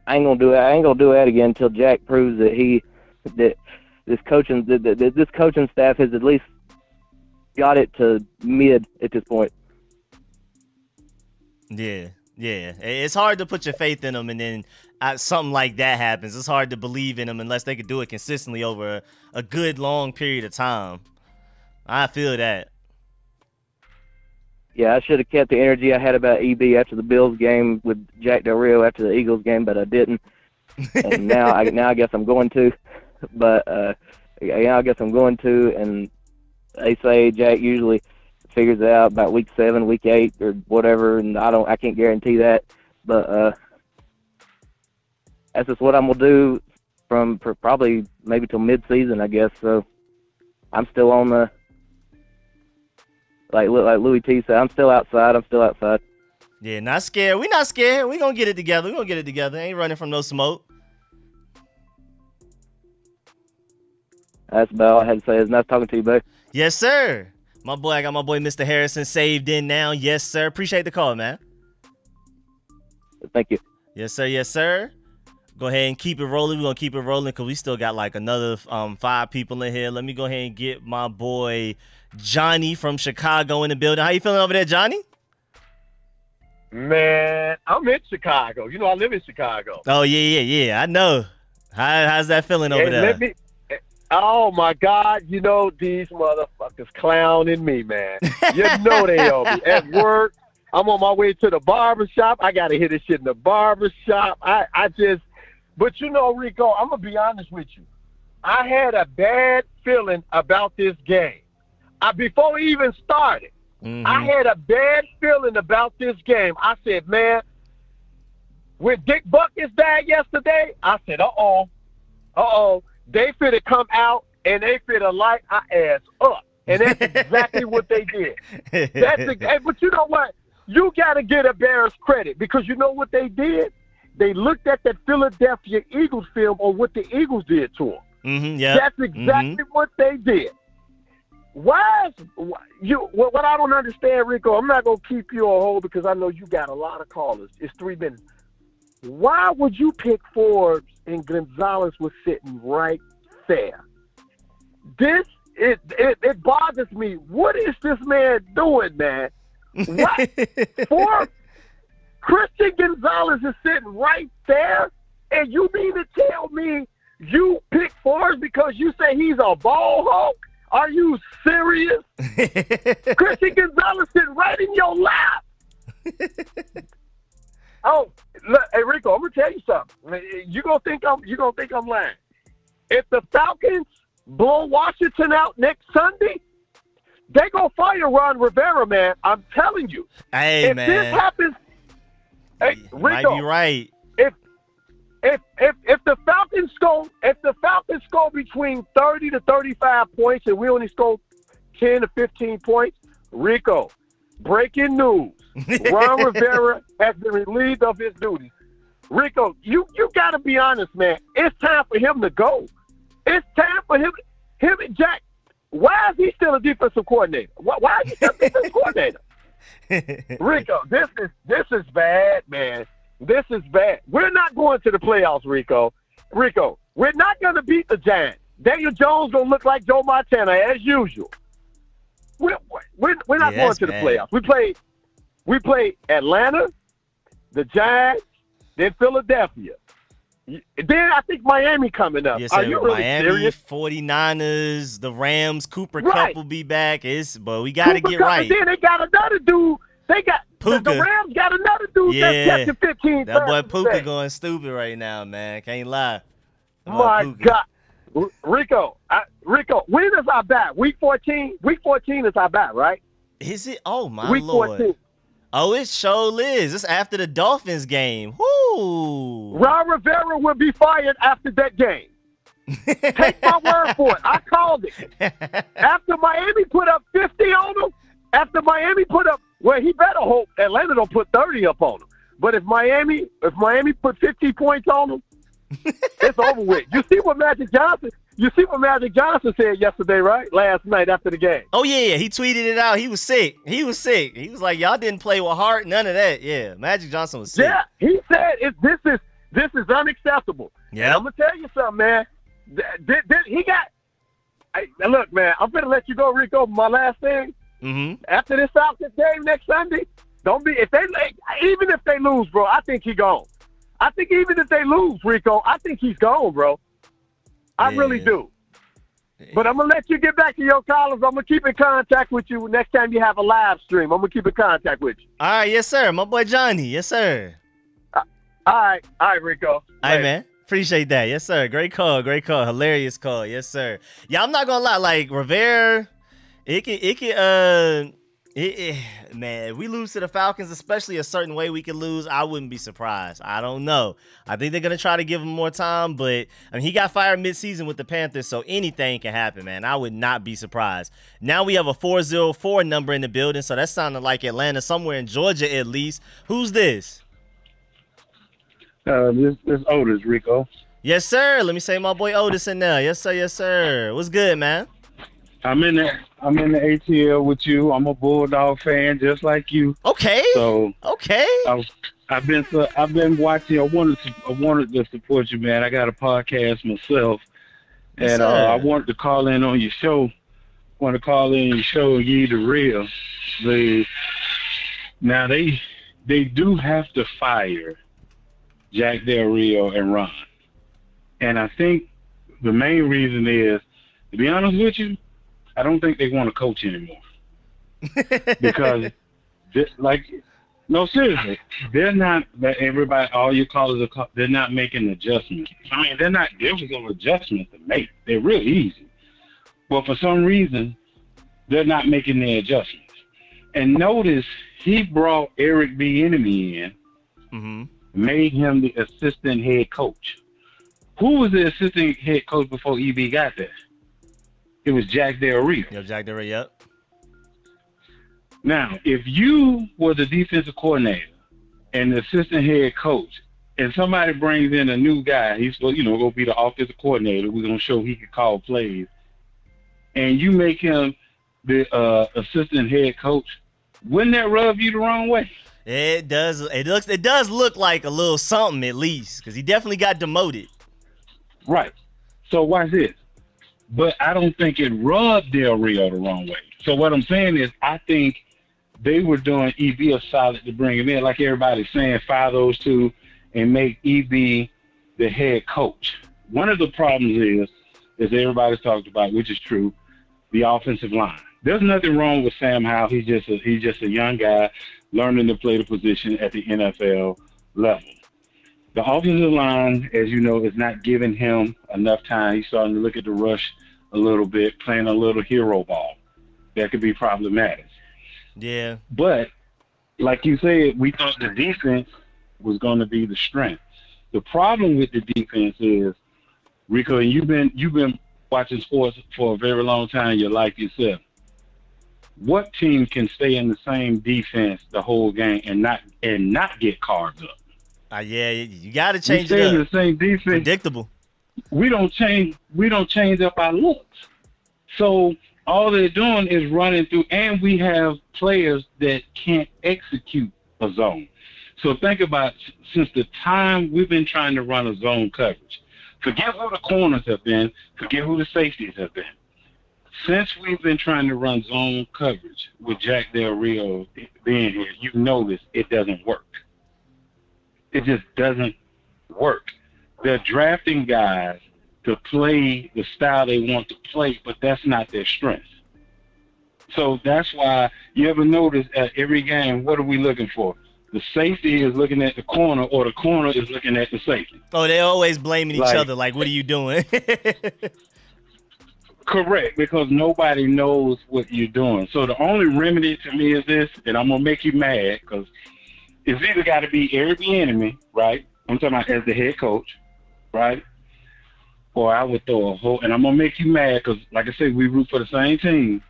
I ain't gonna do it. I ain't gonna do that again until Jack proves that he that this coaching that, that, this coaching staff has at least got it to mid at this point. Yeah, yeah. It's hard to put your faith in them, and then uh, something like that happens. It's hard to believe in them unless they could do it consistently over a, a good long period of time. I feel that. Yeah, I should have kept the energy I had about EB after the Bills game with Jack Del Rio after the Eagles game, but I didn't. And (laughs) now, I now I guess I'm going to. But uh, yeah, I guess I'm going to. And they say Jack usually figures it out about week seven, week eight, or whatever. And I don't, I can't guarantee that. But uh, that's just what I'm gonna do from probably maybe till mid-season, I guess. So I'm still on the like like Louis T said, I'm still outside. I'm still outside. Yeah, not scared. We not scared. We gonna get it together. We gonna get it together. Ain't running from no smoke. That's about all I had to say. It's nice talking to you, bud. Yes, sir. My boy, I got my boy Mr. Harrison saved in now. Yes, sir. Appreciate the call, man. Thank you. Yes, sir. Yes, sir. Go ahead and keep it rolling. We're gonna keep it rolling because we still got like another um five people in here. Let me go ahead and get my boy Johnny from Chicago in the building. How you feeling over there, Johnny? Man, I'm in Chicago. You know, I live in Chicago. Oh yeah, yeah, yeah. I know. How, how's that feeling over And there? let me- oh my God, you know these motherfuckers clowning me, man. You know they me. At work, I'm on my way to the barber shop. I gotta hit this shit in the barber shop. I, I just but you know, Rico, I'm gonna be honest with you. I had a bad feeling about this game. I, before we even started, Mm-hmm. I had a bad feeling about this game. I said, man, when Dick Butkus died yesterday, I said, uh oh, uh oh, they finna come out and they finna light our ass up. And that's exactly what they did. That's (laughs) hey, but you know what? You got to get a Bears credit because you know what they did? They looked at that Philadelphia Eagles film on what the Eagles did to them. Mm-hmm. Yeah. That's exactly what they did. why is why- you? What, what I don't understand, Rico. I'm not gonna keep you on hold because I know you got a lot of callers. It's three minutes. Why would you pick Forbes and Gonzalez was sitting right there? This it it, it bothers me. What is this man doing, man? What? (laughs) Forbes, Christian Gonzalez is sitting right there, and you mean to tell me you pick Forbes because you say he's a ball hawk? Are you serious? (laughs) Christian Gonzalez sitting right in your lap. (laughs) oh, look, hey Rico, I'm gonna tell you something. You gonna think I'm you gonna think I'm lying. If the Falcons blow Washington out next Sunday, they gonna fire Ron Rivera, man. I'm telling you. Hey if man, this happens, hey might Rico, be right. if if if if the Falcons score if the Falcons score between thirty to thirty five points and we only score ten to fifteen points, Rico, breaking news. (laughs) Ron Rivera has been relieved of his duties. Rico, you you gotta be honest, man. It's time for him to go. It's time for him him and Jack. Why is he still a defensive coordinator? Why, why is he still a defensive (laughs) coordinator? (laughs) Rico, this is this is bad, man. This is bad. We're not going to the playoffs, Rico. Rico, we're not going to beat the Giants. Daniel Jones gonna look like Joe Montana as usual. We're we're, we're not Yeah, going to the bad. playoffs. We play we play Atlanta, the Giants, then Philadelphia. Then I think Miami coming up. Yes, Are you really Miami, serious? 49ers, the Rams, Cooper Right. Kupp will be back. It's but we gotta Cooper get Kupp, right. and Then they got another dude. They got the, the Rams got another dude Yeah. that's catching 15 That boy Puka going stupid right now, man. Can't lie. That My Puka. God. R- Rico, I, Rico, when is our bat? Week 14? Week 14 is our bat, right? Is it? Oh my Week lord. 14. Oh, it show Liz. It's after the Dolphins game. Whoo. Ron Rivera will be fired after that game. Take my word for it. I called it. (laughs) After Miami put up 50 on him, after Miami put up, well, he better hope Atlanta don't put 30 up on him. But if Miami, if Miami put 50 points on him, it's over with. You see what Magic Johnson, you see what Magic Johnson said yesterday, right? Last night after the game. Oh yeah, yeah, he tweeted it out. He was sick. He was sick. He was like, "Y'all didn't play with heart. None of that." Yeah, Magic Johnson was sick. Yeah, he said it, this is this is unacceptable. Yeah. I'm gonna tell you something, man. Th- th- he got. Now look, man. I'm gonna let you go, Rico. My last thing. Mm-hmm. After this Falcons game next Sunday, don't be if they even if they lose, bro. I think he gone. I think even if they lose, Rico, I think he's gone, bro. I really do. But I'm gonna let you get back to your callers. I'm gonna keep in contact with you next time you have a live stream. I'm gonna keep in contact with you. All right, yes sir. My boy Johnny, yes sir. All right, all right, Rico. All right, man. Appreciate that. Yes, sir. Great call. Great call. Hilarious call. Yes, sir. Yeah, I'm not gonna lie. Like Rivera, it can, it can, uh, it, it- man. If we lose to the Falcons, especially a certain way we could lose, I wouldn't be surprised. I don't know. I think they're gonna try to give him more time, but I mean, he got fired midseason with the Panthers, so anything can happen, man. I would not be surprised. Now we have a 404 number in the building, so that sounded like Atlanta, somewhere in Georgia at least. Who's this? Uh, this this Otis Rico. Yes, sir. Let me say my boy Otis in there. Yes, sir. Yes, sir. What's good, man? I'm in the I'm in the ATL with you. I'm a Bulldog fan, just like you. Okay. So okay. I've, I've been so I've been watching. I wanted to I wanted to support you, man. I got a podcast myself, Yes, and uh. I wanted to call in on your show. Want to call in your show you the real. The now they they do have to fire Jack Del Rio and Ron, and I think the main reason is, to be honest with you, I don't think they want to coach anymore because, (laughs) this, like, no, seriously, they're not. That everybody, all your callers are, call- they're not making adjustments. I mean, they're not difficult adjustments to make. They're real easy, but for some reason, they're not making the adjustments. And notice he brought Eric Bieniemy in, Mm-hmm. made him the assistant head coach. Who was the assistant head coach before EB got there? It was Jack Del Rio. Yep, Jack Del Rio. Yep. Now, if you were the defensive coordinator and the assistant head coach, and somebody brings in a new guy, he's supposed, you know, go be the offensive coordinator. We're gonna show he can call plays, and you make him the uh, assistant head coach, wouldn't that rub you the wrong way? It does. It looks. It does look like a little something at least, because he definitely got demoted. Right. So watch this. But I don't think it rubbed Del Rio the wrong way. So what I'm saying is, I think they were doing EB a solid to bring him in, like everybody's saying, fire those two and make EB the head coach. One of the problems is, as everybody's talked about, which is true, the offensive line. There's nothing wrong with Sam Howell. He's just a, he's just a young guy learning to play the position at the NFL level. The offensive line, as you know, is not giving him enough time. He's starting to look at the rush a little bit, playing a little hero ball. That could be problematic. Yeah. But like you said, we thought the defense was going to be the strength. The problem with the defense is, Rico, and you've been you've been watching sports for a very long time in your life yourself. What team can stay in the same defense the whole game and not and not get carved up? Uh, yeah, you got to We change stay it up. the same defense. Predictable. We don't change. We don't change up our looks. So all they're doing is running through, and we have players that can't execute a zone. So think about since the time we've been trying to run a zone coverage. Forget who the corners have been. Forget who the safeties have been. Since we've been trying to run zone coverage with Jack Del Rio being here, you notice it doesn't work. It just doesn't work. They're drafting guys to play the style they want to play, but that's not their strength. So that's why you ever notice at every game, what are we looking for? The safety is looking at the corner, or the corner is looking at the safety. Oh, they're always blaming each Like- other. Like, what are you doing? (laughs) Correct, because nobody knows what you're doing. So the only remedy to me is this, and I'm gonna make you mad because it's either got to be Eric Bieniemy, right? I'm talking about as the head coach, right? Or I would throw a whole, and I'm gonna make you mad because, like I said, we root for the same team.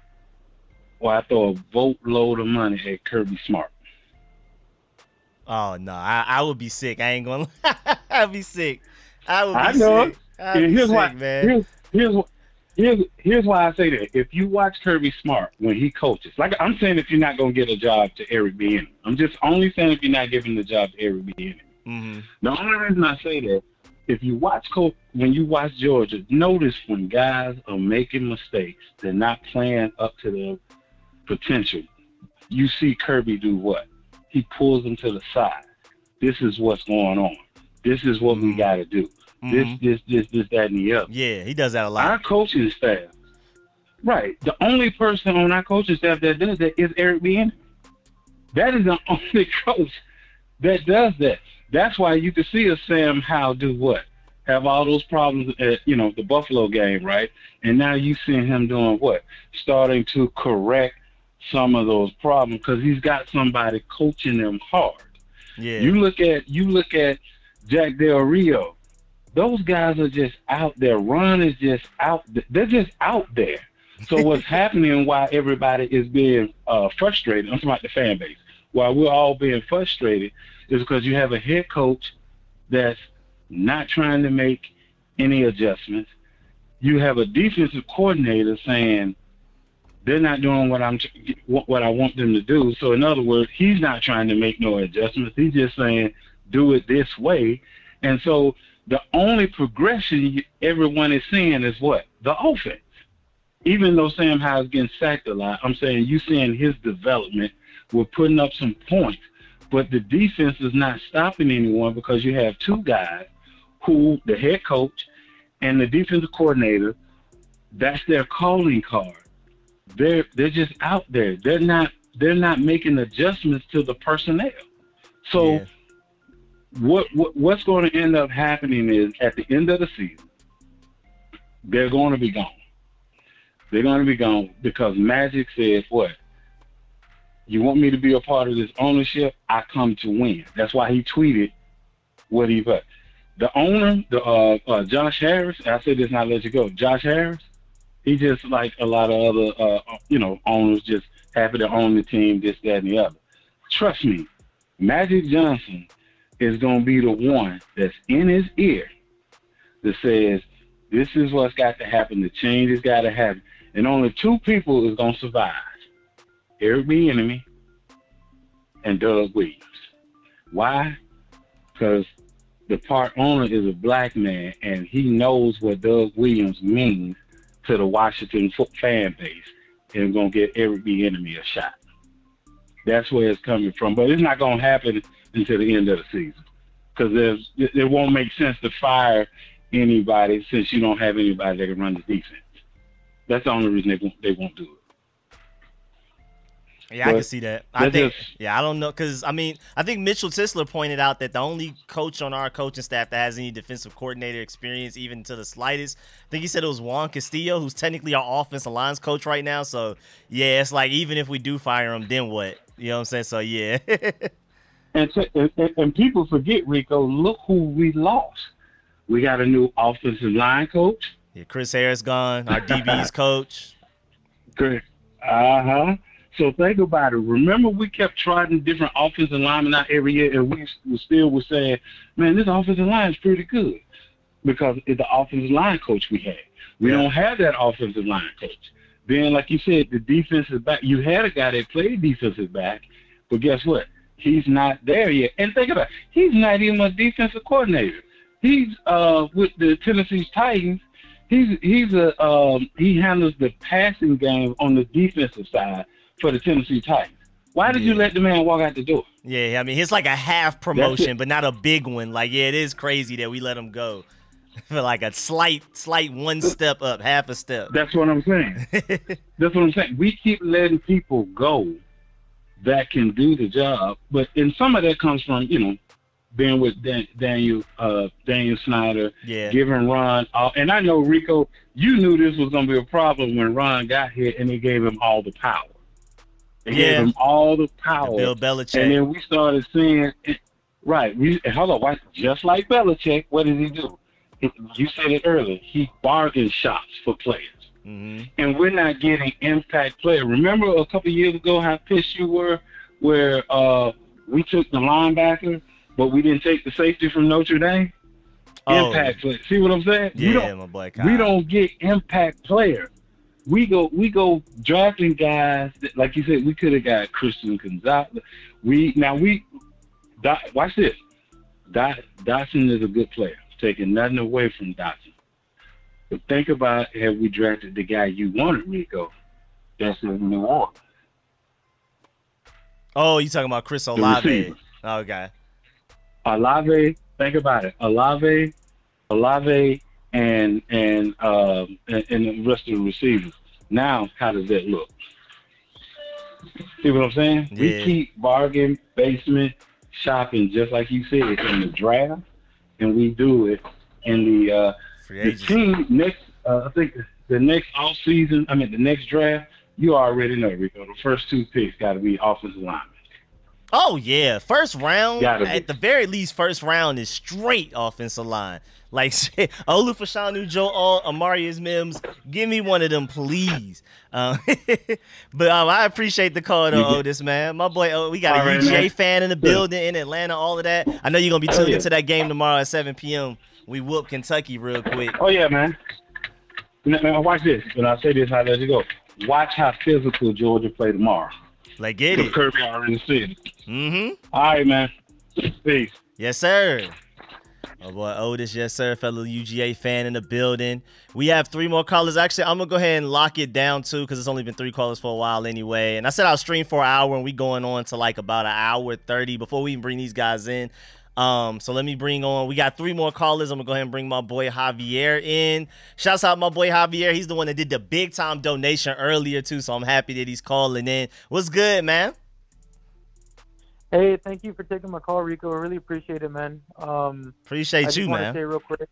Or I throw a boatload of money at Kirby Smart. oh no, I, I would be sick. I ain't gonna. (laughs) I'd be sick. I would be I know sick. it. I'd And here's sick, why. man. Here's here's here's here's why I say that. If you watch Kirby Smart when he coaches, like I'm saying, if you're not gonna get a job to Eric Bieniemy, I'm just only saying if you're not giving the job to Eric Bieniemy. hmm The only reason I say that, if you watch coach when you watch Georgia, notice when guys are making mistakes, they're not playing up to their potential. You see Kirby do what? He pulls them to the side. This is what's going on. This is what we got to do. This, Mhm. this, this, this, that, and the other. Yeah, he does that a lot. Our coaching staff, right? The only person on our coaching staff that does that is Eric Bieniemy. That is the (laughs) only coach that does that. That's why you can see a Sam Howell do what? Have all those problems at you know the Buffalo game, right? And now you see him doing what? Starting to correct some of those problems because he's got somebody coaching them hard. Yeah. You look at you look at Jack Del Rio. Those guys are just out there. Ron is just out. th- They're just out there. So what's (laughs) happening? Why everybody is being uh, frustrated? I'm talking about the fan base. Why we're all being frustrated is because you have a head coach that's not trying to make any adjustments. You have a defensive coordinator saying they're not doing what I'm what I want them to do. So in other words, he's not trying to make no adjustments. He's just saying do it this way. And so the only progression everyone is seeing is what the offense. Even though Sam Howell's getting sacked a lot, I'm saying you seeing his development. We're putting up some points, but the defense is not stopping anyone because you have two guys who the head coach and the defensive coordinator. That's their calling card they're they're just out there. They're not they're not making adjustments to the personnel. So what, what what's going to end up happening is at the end of the season, they're going to be gone. They're going to be gone because Magic says what? You want me to be a part of this ownership? I come to win. That's why he tweeted what he put. The owner, the uh, uh, Josh Harris. I said this, not let you go. Josh Harris. He just like a lot of other, uh, you know, owners, just happy to own the team, this, that, and the other. Trust me, Magic Johnson is going to be the one that's in his ear that says, this is what's got to happen. The change has got to happen. and only two people is gonna survive: Eric Bieniemy and Doug Williams. Why? Because the part owner is a black man, and he knows what Doug Williams means to the Washington fan base, and gonna get Eric Bieniemy a shot. That's where it's coming from, but it's not gonna happen until the end of the season because there's it, it won't make sense to fire anybody since you don't have anybody that can run the defense. That's the only reason they won't, they won't do it. Yeah, I can see that. I think. just- Yeah, I don't know because I mean I think Mitchell Tischler pointed out that the only coach on our coaching staff that has any defensive coordinator experience, even to the slightest, I think he said it was Juan Castillo, who's technically our offensive lines coach right now. So yeah, it's like even if we do fire him, then what? You know what I'm saying? So yeah. (laughs) And, to, and, and- people forget, Rico, look who we lost. We got a new offensive line coach. yeah, Chris Harris gone, our DB's (laughs) coach. Great. Uh huh. So think about it. Remember, we kept trying different offensive linemen out every year, and we, we still were saying, "Man, this offensive line is pretty good," because it's the offensive line coach we had. We Yeah. don't have that offensive line coach. Then, like you said, the defensive back. You had a guy that played defensive back, but guess what? He's not there yet. And think about it. He's not even a defensive coordinator. He's uh with the Tennessee Titans. He's he's a um he handles the passing game on the defensive side for the Tennessee Titans. Why did you let the man walk out the door? Yeah, I mean it's like a half promotion, but not a big one. Like yeah, it is crazy that we let him go (laughs) for like a slight, slight one step up, half a step. That's what I'm saying. (laughs) That's what I'm saying. We keep letting people go that can do the job, but and some of that comes from you know being with Dan, Daniel uh, Daniel Snyder, Yeah. giving Ron. All, and I know Rico, you knew this was going to be a problem when Ron got here, and they gave him all the power. They Yeah. gave him all the power. Bill Belichick. And then we started seeing, right? We and hold on, watch, just like Belichick, what did he do? You said it earlier. He bargain shops for players hmm and we're not getting impact player. Remember a couple years ago how pissed you were, where uh, we took the linebacker, but we didn't take the safety from Notre Dame. Oh, Impact player. See what I'm saying? we yeah, don't, my boy. Kyle. we don't get impact player. We go we go drafting guys that, like you said. We could have got Christian Gonzalez. We now we watch this. Dot, Dotson is a good player. Taking nothing away from Dotson. But think about had we drafted the guy you wanted, Rico. That's in New Orleans. Oh, you talking about Chris Olave? Okay. Olave, think about it. Olave, Olave, and and um and, and the rest of the receivers. Now, how does that look? See what I'm saying? Yeah. We keep bargain basement shopping just like you said in the draft, and we do it in the uh, Free the team next. Uh, I think the next off season. I mean, the next draft. You already know, Rico. The first two picks got to be offensive linemen. Oh yeah, first round Gotta be. at the very least, first round is straight offensive line. Like (laughs) Olu Fashanu, Joe Alt, Amarius Mims, give me one of them, please. Um, (laughs) but um, I appreciate the call though, You Otis, man. My boy, oh, we got a All right, UGA man. fan in the building in Atlanta, all of that. I know you're gonna be tuned yeah. into that game tomorrow at 7 p.m. We whoop Kentucky real quick. Oh yeah, man. Now, watch this. When I say this, I let it go. Watch how physical Georgia play tomorrow. Like get it. Kirby already said. Mm-hmm. All right, man. Peace. Yes, sir. Oh boy, Otis, yes, sir. Fellow UGA fan in the building. We have three more callers. Actually, I'm gonna go ahead and lock it down too, because it's only been three callers for a while anyway. And I said I'll stream for an hour, and we going on to like about an hour thirty before we even bring these guys in. Um, so let me bring on. We got three more callers. I'm gonna go ahead and bring my boy Javier in. Shouts out my boy Javier. He's the one that did the big time donation earlier too. So I'm happy that he's calling in. What's good, man? Hey, thank you for taking my call, Rico. I really appreciate it, man. Um, I Appreciate just you, man. to say real quick.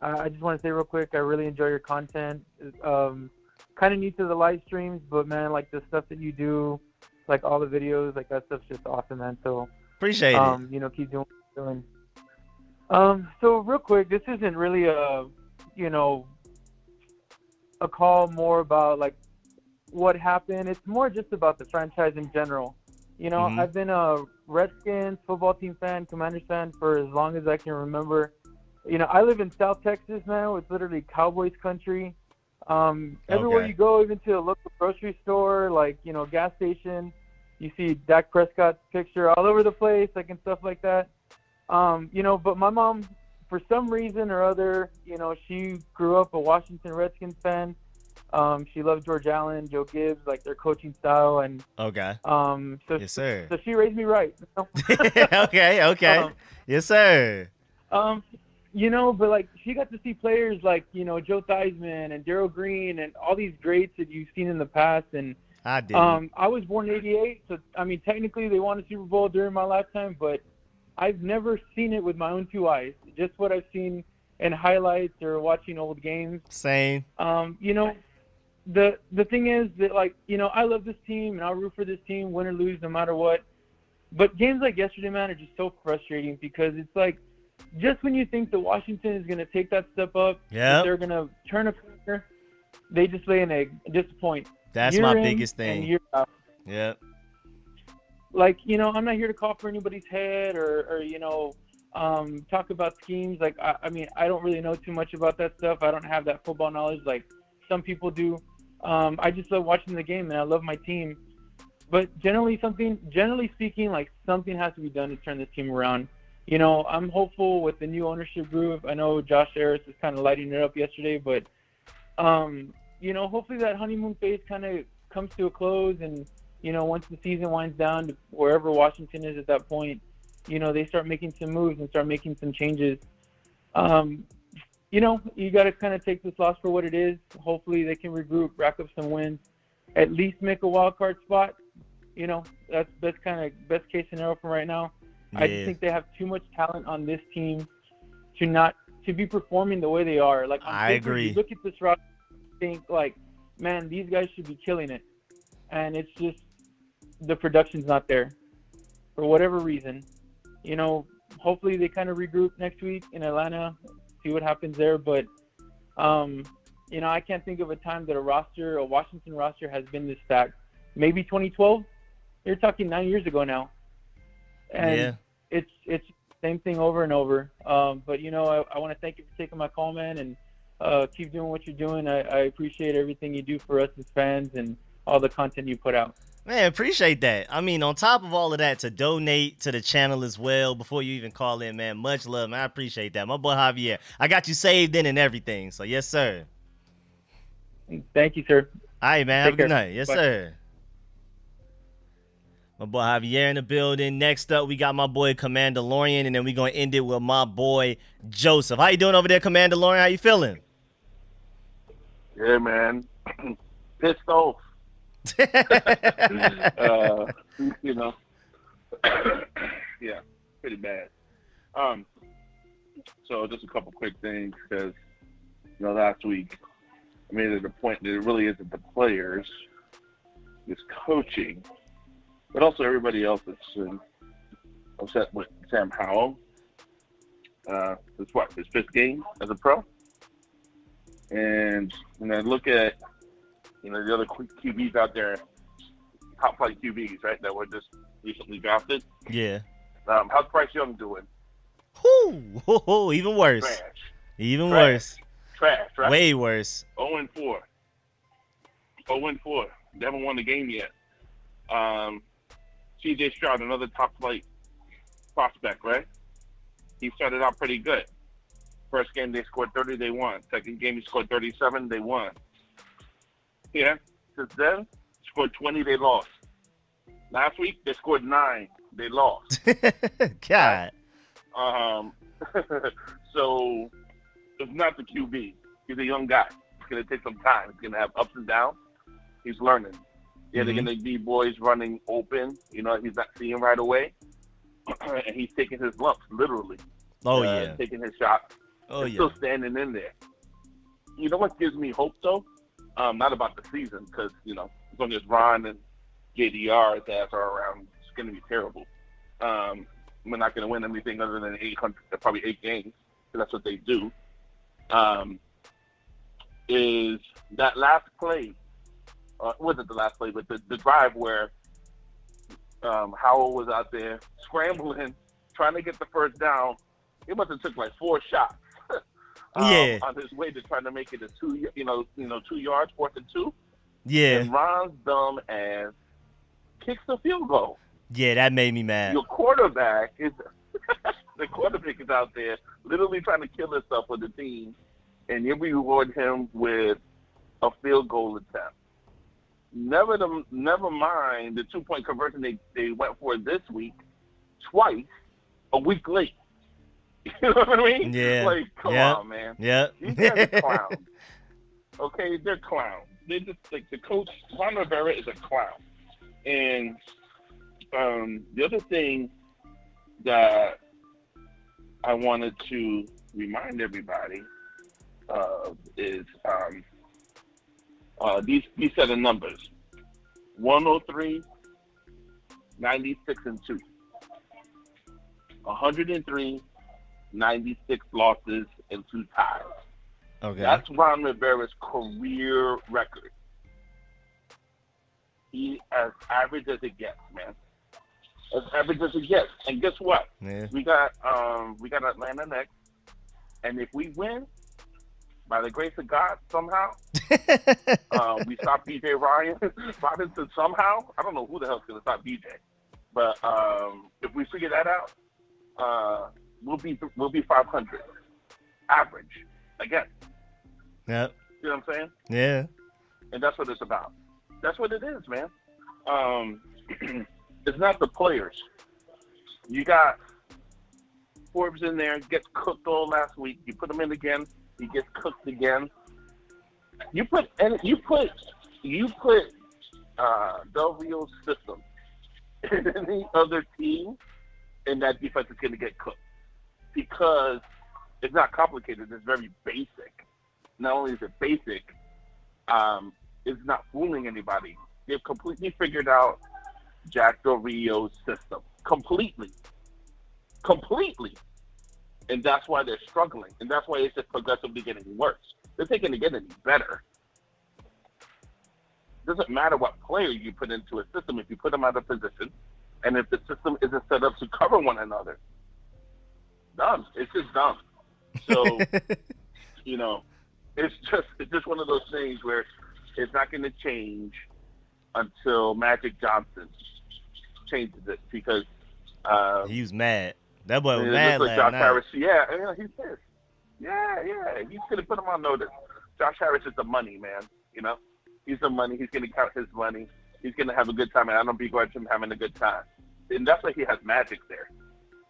I I just want to say real quick. I really enjoy your content. Um, kind of new to the live streams, but man, like the stuff that you do, like all the videos, like that stuff's just awesome, man. So Appreciate um, you know, keep doing what you're doing. Um, so real quick, this isn't really a, you know, a call more about like what happened. It's more just about the franchise in general. You know, Mhm. I've been a Redskins football team fan, Commanders fan for as long as I can remember. You know, I live in South Texas now. It's literally Cowboys country. Um, everywhere Okay. you go, even to a local grocery store, like you know, gas station, you see Dak Prescott's picture all over the place, like and stuff like that. Um, you know, but my mom, for some reason or other, you know, she grew up a Washington Redskins fan. Um, she loved George Allen, Joe Gibbs, like their coaching style, and Okay. um, so Yes, sir. so she raised me right. (laughs) okay, okay. Um, yes, sir. Um, you know, but like she got to see players like you know Joe Theismann and Darrell Green and all these greats that you've seen in the past. And I did. um, I was born in '88, so I mean technically they won a Super Bowl during my lifetime, but I've never seen it with my own two eyes. Just what I've seen in highlights or watching old games. Same. Um, you know, the the thing is that like you know I love this team and I'll root for this team, win or lose, no matter what. But games like yesterday, man, are just so frustrating because it's like just when you think that Washington is going to take that step up, Yep. they're going to turn a corner, they just lay an egg, disappoint. That's Year my biggest thing. Yep. like you know i'm not here to call for anybody's head or or you know um talk about schemes. Like I, I mean i don't really know too much about that stuff. I don't have that football knowledge like some people do. Um i just love watching the game and i love my team. But generally something generally speaking like something has to be done to turn this team around. You know i'm hopeful with the new ownership group. I know josh harris is kind of lighting it up yesterday but um, you know, hopefully that honeymoon phase kind of comes to a close, and you know, once the season winds down to wherever Washington is at that point, you know, they start making some moves and start making some changes. Um, you know, you got to kind of take this loss for what it is. Hopefully, they can regroup, rack up some wins, at least make a wild card spot. You know, that's that's kind of best case scenario for right now. I just think they have too much talent on this team to not to be performing the way they are. Like I paper, agree. You look at this roster, think like, man, these guys should be killing it, and it's just the production's not there for whatever reason. You know, hopefully they kind of regroup next week in Atlanta, see what happens there. But um, you know, I can't think of a time that a roster, a Washington roster, has been this stacked. Maybe 2012. You're talking nine years ago now, and Yeah. it's it's same thing over and over. Um, but you know, I, I want to thank you for taking my call, man, and uh, keep doing what you're doing. I, I appreciate everything you do for us as fans and all the content you put out. Man, appreciate that. I mean, on top of all of that, to donate to the channel as well before you even call in, man. Much love, man. I appreciate that. My boy Javier. I got you saved in and everything. So yes, sir. Thank you, sir. All right, man. Have a good care. night. Yes, Bye. sir. My boy Javier in the building. Next up, we got my boy Commander Lorian, and then we're gonna end it with my boy Joseph. How you doing over there, Commander Lorian? How you feeling? Yeah, man. (clears throat) Pissed off. (laughs) uh, you know. (clears throat) yeah, pretty bad. Um, so just a couple quick things because you know last week I made it a point that it really isn't the players, it's coaching, but also everybody else that's um, upset with Sam Howell. Uh, it's what his fifth game as a pro, and when I look at you know the other QBs out there, top flight QBs, right, that were just recently drafted. Yeah. Um, how's Bryce Young doing? Whoo, hoo, (laughs) hoo, even worse. Trash. Even Trash. worse. Trash, right? Way worse. 0 and 4. 0 and 4. They haven't won the game yet. Um, CJ Stroud, another top flight prospect, right? He started out pretty good. First game they scored 30, they won. Second game he scored 37, they won. Yeah. Since then, scored 20, they lost. Last week they scored nine, they lost. (laughs) God. Um, (laughs) so it's not the QB. He's a young guy. It's gonna take some time. He's gonna have ups and downs. He's learning. Yeah, Mhm. they're gonna be boys running open. You know, he's not seeing right away, (clears throat) and he's taking his lumps literally. Oh Uh, yeah. taking his shots. Oh yeah. still standing in there. You know what gives me hope though? Um, not about the season because you know as long as Ron and JDR that are around, it's going to be terrible. Um, we're not going to win anything other than 800, probably eight games. that's what they do. Um, is that last play? Uh, wasn't the last play, but the, the drive where um, Howell was out there scrambling, trying to get the first down. It must have took like four shots um, Yeah. on his way to trying to make it a two, you know, you know, two yards, fourth and two. Yeah. And Ron's dumb ass kicks the field goal. Yeah, that made me mad. Your quarterback is (laughs) the quarterback is out there literally trying to kill himself with the team, and you reward him with a field goal attempt. Never the, never mind the two point conversion they, they went for this week, twice, a week late. (laughs) You know what I mean? Yeah. Like, come Yep. on, man. Yep. These guys are (laughs) clowns. Okay, they're clowns. They just like the coach Ron Rivera is a clown. And um, the other thing that I wanted to remind everybody of is um, uh, these these set of numbers: 103, 96, and two. 103, 96 losses, and two ties. Okay. That's Ron Rivera's career record. He as average as it gets, man. As average as it gets. And guess what? Yeah. We got um we got Atlanta next. And if we win, by the grace of God, somehow, (laughs) uh, we stop Bijan (laughs) Robinson somehow. I don't know who the hell's gonna stop Bijan. But um, if we figure that out, uh, we'll be we'll be 500 average again. Yeah. You know what I'm saying? Yeah. And that's what it's about. That's what it is, man. Um, (clears throat) it's not the players. You got Forbes in there, gets cooked all last week. You put him in again, he gets cooked again. You put and you put you put uh, Del Rio's system (laughs) in any other team, and that defense is going to get cooked because it's not complicated. It's very basic. Not only is it basic, um, it's not fooling anybody. They've completely figured out Jack Del Rio's system completely, completely, and that's why they're struggling, and that's why it's just progressively getting worse. They're taking to get any better. Doesn't matter what player you put into a system if you put them out of position, and if the system isn't set up to cover one another. Dumb. It's just dumb. So, (laughs) you know, it's just it's just one of those things where it's not going to change until Magic Johnson changes it because uh, He was mad. That boy was mad like Josh night. Harris. Yeah, yeah, he's pissed. Yeah, yeah, he's going to put him on notice. Josh Harris is the money man. You know, he's the money. He's going to count his money. He's going to have a good time, and I don't begrudge him having a good time. And that's why he has Magic there.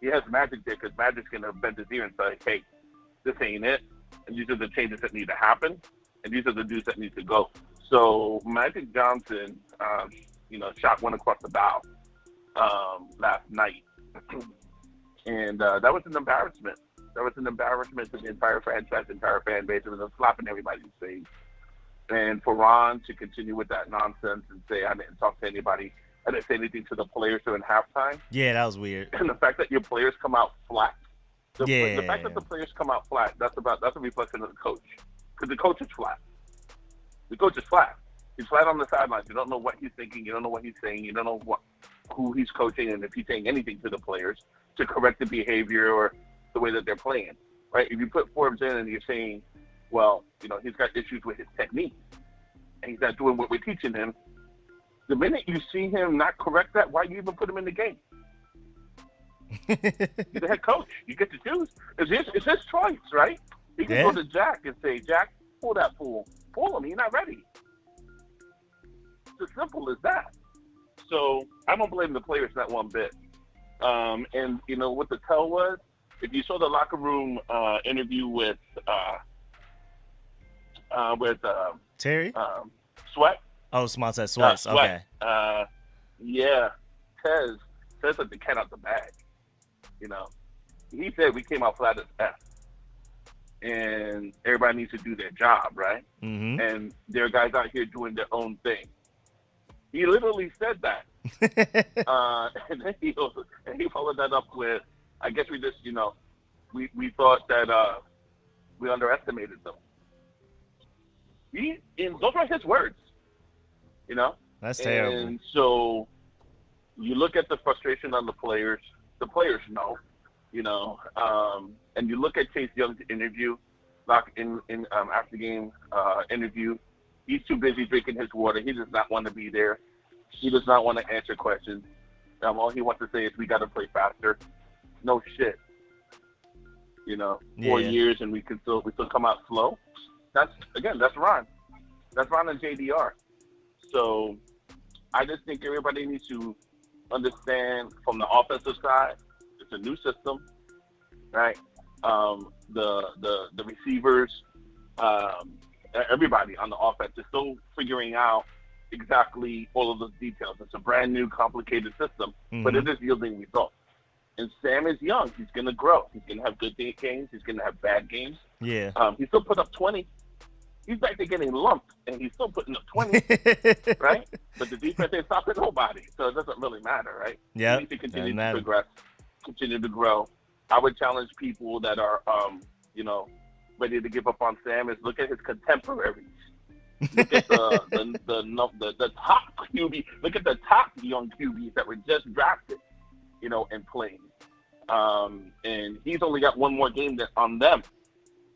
He has Magic there because Magic's going to bend his ear and say, "Hey, this ain't it, and these are the changes that need to happen, and these are the dudes that need to go." So Magic Johnson, um, you know, shot one across the bow um, last night, (clears throat) and uh, that was an embarrassment. That was an embarrassment to the entire franchise, entire fan base. It was a slap in everybody's face. And for Ron to continue with that nonsense and say I didn't talk to anybody, I didn't say anything to the players during halftime, Yeah, that was weird. and the fact that your players come out flat. The, the fact that the players come out flat, that's about that's a reflection of the coach. Because the coach is flat. The coach is flat. He's flat on the sidelines. You don't know what he's thinking. You don't know what he's saying. You don't know what who he's coaching and if he's saying anything to the players to correct the behavior or the way that they're playing. Right? If you put Forbes in and you're saying, well, you know, he's got issues with his technique and he's not doing what we're teaching him. The minute you see him not correct that, why you even put him in the game? (laughs) You're the head coach. You get to choose. It's his, it's his choice, right? He can Yeah. go to Jack and say, Jack, pull that fool. Pull him. He's not ready. It's as simple as that. So I don't blame the players not one bit. Um, and you know what the tell was? If you saw the locker room uh, interview with uh, uh, with uh, Terry? um, Sweat, Oh, Smart said uh, Okay. uh, yeah, Tez Tez let the cat out the bag. You know, he said we came out flat as F, and everybody needs to do their job, right? Mm-hmm. And there are guys out here doing their own thing. He literally said that. (laughs) uh, (laughs) and then he also, and he followed that up with, I guess we just, you know, we, we thought that uh, we underestimated them. He, and those are his words, you know. That's terrible. And so you look at the frustration on the players. The players know, you know. Um, and you look at Chase Young's interview. Stock in in um, after game uh, interview. He's too busy drinking his water. He does not want to be there. He does not want to answer questions. Um, all he wants to say is we got to play faster. No shit. You know, four Yeah. years and we can still we still come out slow. That's again, that's Ron. That's Ron and JDR. So I just think everybody needs to understand from the offensive side, it's a new system, right? Um, the the the receivers, um, everybody on the offense is still figuring out exactly all of those details. It's a brand new, complicated system, but it Mhm. is yielding results. And Sam is young; he's going to grow. He's going to have good games. He's going to have bad games. Yeah. Um, he still put up 20. He's back there getting lumped, and he's still putting up 20, (laughs) right? But the defense ain't stopping nobody, so it doesn't really matter, right? Yeah, He needs to continue to progress, continue to grow. I would challenge people that are, um, you know, ready to give up on Sam is look at his contemporaries. Look at the (laughs) the, the, the, the, the top QB. Look at the top young QBs that were just drafted, you know, and playing. Um, and he's only got one more game that, on them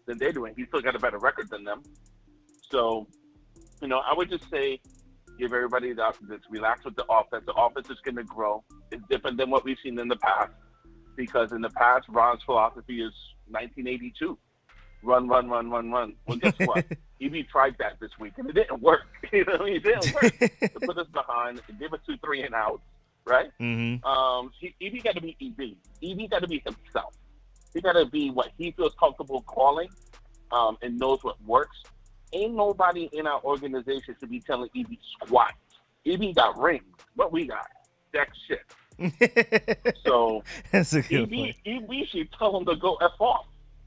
than they're doing. He's still got a better record than them. So, you know, I would just say give everybody the to relax with the offense. The offense is going to grow. It's different than what we've seen in the past because in the past, Ron's philosophy is 1982 run, run, run, run, run. Well, guess what? (laughs) EB tried that this week and it didn't work. (laughs) you know, what I mean? it didn't work. to put us behind, it gave us two, three and outs, right? Mm-hmm. Um, he, EB got to be EB. EB got to be himself. He got to be what he feels comfortable calling, um, and knows what works. Ain't nobody in our organization should be telling EB squat. EB got rings. What we got? That shit. (laughs) so That's a good EB, point. EB should tell him to go f off.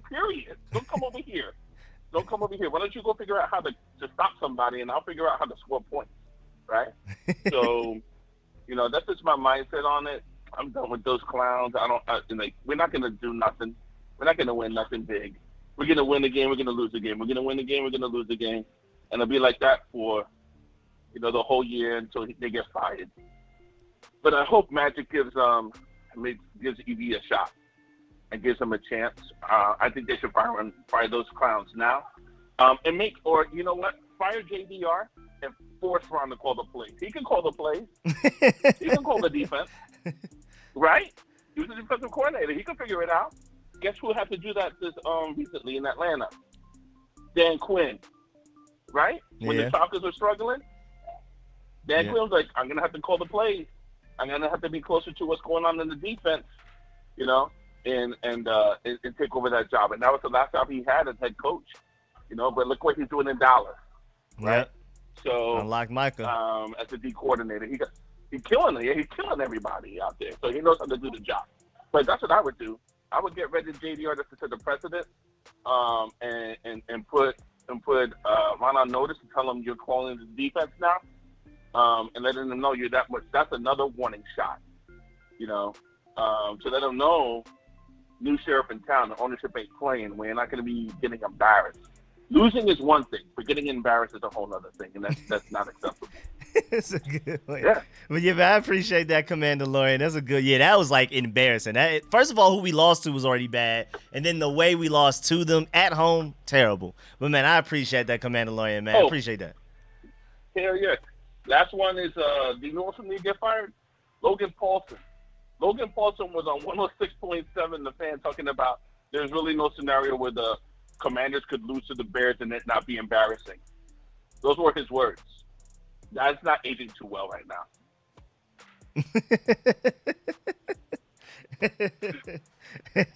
Period. Don't come over here. Don't come over here. Why don't you go figure out how to, to stop somebody, and I'll figure out how to score points. Right. (laughs) so, you know, that's just my mindset on it. I'm done with those clowns. I don't. I, like, we're not gonna do nothing. We're not gonna win nothing big. We're gonna win the game. We're gonna lose the game. We're gonna win the game. We're gonna lose the game, and it'll be like that for, you know, the whole year until they get fired. But I hope Magic gives um gives EB a shot and gives him a chance. Uh, I think they should fire him, fire those clowns now, um, and make or you know what, fire JDR and force Ron to call the plays. He can call the plays. (laughs) he can call the defense, right? He was a defensive coordinator. He can figure it out. Guess who had to do that this um recently in Atlanta? Dan Quinn, right? When Yeah. the Falcons were struggling, Dan Yeah. Quinn was like, "I'm gonna have to call the plays. I'm gonna have to be closer to what's going on in the defense, you know, and and uh, and, and take over that job." And that was the last job he had as head coach, you know. But look what he's doing in Dallas. Yep. So Unlock Micah. um, as a D coordinator. He got he's killing it. Yeah, he's killing everybody out there. So he knows how to do the job. But that's what I would do. I would get rid of JDR just to the precedent, um, and, and and put and put uh, Ron on notice and tell him you're calling the defense now, um, and letting them know you're that much. That's another warning shot, you know, um, to let them know. New sheriff in town, the ownership ain't playing. We're not going to be getting embarrassed. Losing is one thing, but getting embarrassed is a whole other thing, and that's that's not acceptable. (laughs) That's a good one. Yeah. But yeah, man, I appreciate that, Commander Lorian. That's a good. Yeah, that was like embarrassing. That first of all, who we lost to was already bad, and then the way we lost to them at home, terrible. But man, I appreciate that, Commander Lorian. Man, I Oh. appreciate that. Hell yeah. Last one is uh do you know to get fired? Logan Paulsen. Logan Paulsen was on 106.7 the fan talking about there's really no scenario where the commanders could lose to the Bears and it not be embarrassing. Those were his words. That's not aging too well right now. (laughs)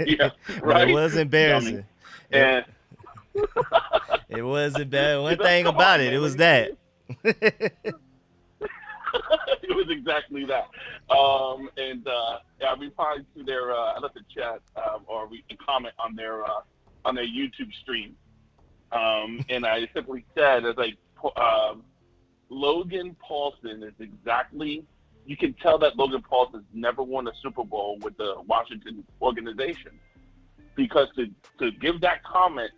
Yeah, (laughs) right? It was embarrassing. And It wasn't bad. One Come thing on, about it, man, it was that. (laughs) it was exactly that. Um, and uh, I replied to their, uh, I left a chat um, or we a comment on their uh, on their YouTube stream, um, and I simply said, as I um, Logan Paulsen is exactly. You can tell that Logan Paulsen's never won a Super Bowl with the Washington organization because to to give that comment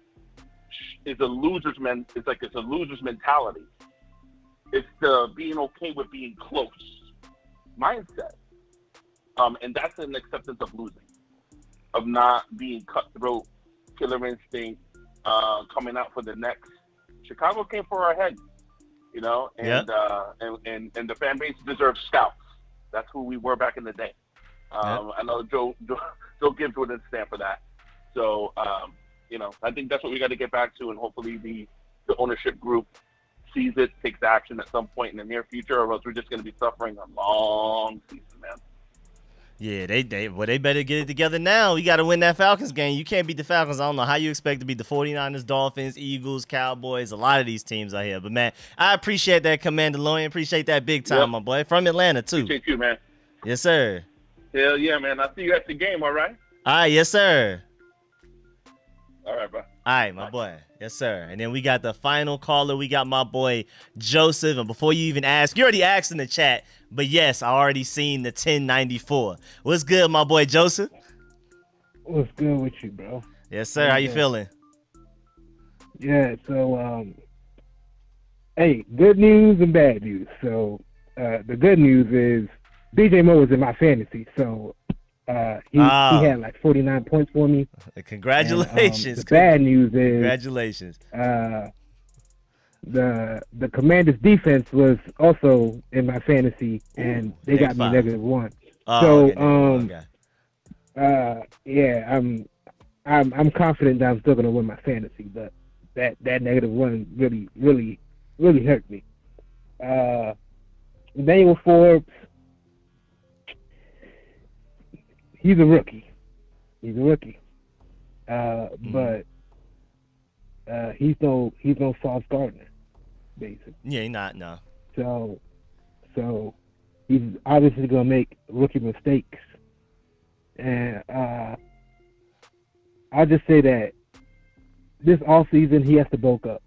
is a loser's men. It's like it's a loser's mentality it's the being okay with being close mindset. Um, and that's an acceptance of losing, of not being cutthroat, killer instinct, uh, coming out for the next. Chicago came for our head, you know, and uh, and, and and the fan base deserves scouts. That's who we were back in the day. Um, I know Joe, Joe Joe Gibbs wouldn't stand for that. So um, you know, I think that's what we got to get back to, and hopefully the the ownership group sees it, takes action at some point in the near future, or else we're just going to be suffering a long season, man. Yeah, they they well they better get it together now. You got to win that Falcons game. You can't beat the Falcons. I don't know how you expect to beat the 49ers, Dolphins, Eagles, Cowboys, a lot of these teams out here. But man, I appreciate that Commander Loyan. Appreciate that big time, Yep. my boy. From Atlanta too. Appreciate you, man. Yes, sir. Hell yeah, man. I'll see you at the game, all right? All right, yes, sir. All right, bro. All right, my boy. Yes, sir. And then we got the final caller. We got my boy Joseph. And before you even ask, you already asked in the chat, but yes, I already seen the 1094. What's good, my boy Joseph? What's good with you, bro? Yes, sir. How you Okay. feeling? Yeah, so um hey, good news and bad news. So uh the good news is DJ Moore was in my fantasy, so uh he, Ah. he had like forty nine points for me. (laughs) Congratulations. And, um, the bad (laughs) news is Congratulations. uh the the commander's defense was also in my fantasy and they got me five. negative one. Oh, so okay, um okay. uh yeah, I'm I'm I'm confident that I'm still gonna win my fantasy, but that that negative one really really really hurt me. Uh Daniel Forbes he's a rookie. He's a rookie. Uh but uh he's no he's no Sauce Gardner, basically. Yeah, not no. So, so he's obviously gonna make rookie mistakes, and uh, I'll just say that this off season he has to bulk up,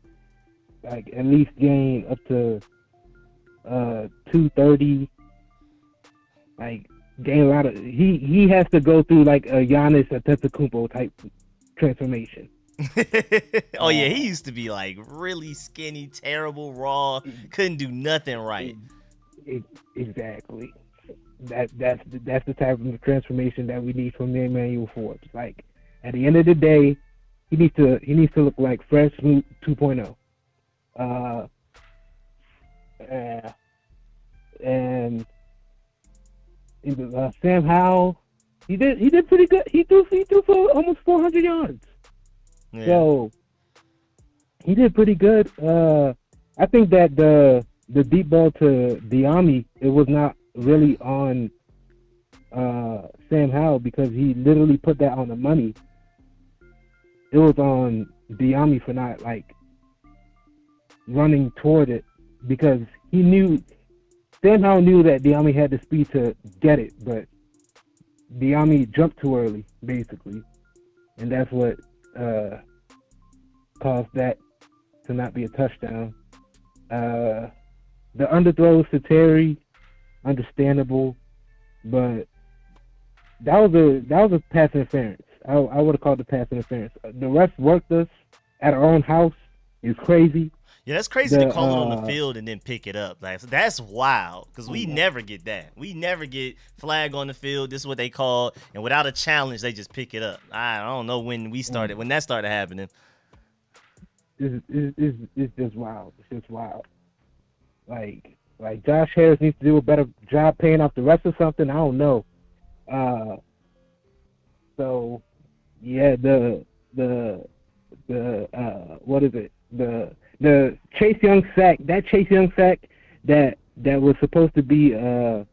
like at least gain up to uh two thirty. Like gain a lot of he he has to go through like a Giannis Antetokounmpo type transformation. (laughs) oh yeah, he used to be like really skinny, terrible, raw, couldn't do nothing right. E- Exactly. That that's the, that's the type of transformation that we need from Emmanuel Forbes. Like at the end of the day, he needs to he needs to look like Fresh Snoop 2.0. Uh, uh, and uh, Sam Howell, he did he did pretty good. He threw he threw for almost 400 yards. Yeah. So he did pretty good. Uh, I think that the the deep ball to Dyami, it was not really on uh, Sam Howell because he literally put that on the money. It was on Dyami for not like running toward it because he knew Sam Howell knew that Dyami had the speed to get it, but Dyami jumped too early, basically, and that's what uh, caused that to not be a touchdown. Uh, the underthrows to Terry, understandable, but that was a that was a pass interference. I, I would have called it pass interference. The refs worked us at our own house. It's crazy. Yeah, that's crazy The, to call it on uh, the field and then pick it up. Like that's wild because we never get that. We never get flag on the field. This is what they call, and without a challenge, they just pick it up. I don't know when we started when that started happening. It's, it's, it's, just wild. It's just wild. Like like Josh Harris needs to do a better job paying off the rest or something. I don't know. Uh, so yeah, the the the uh, what is it? The the Chase Young sack. That Chase Young sack that that was supposed to be uh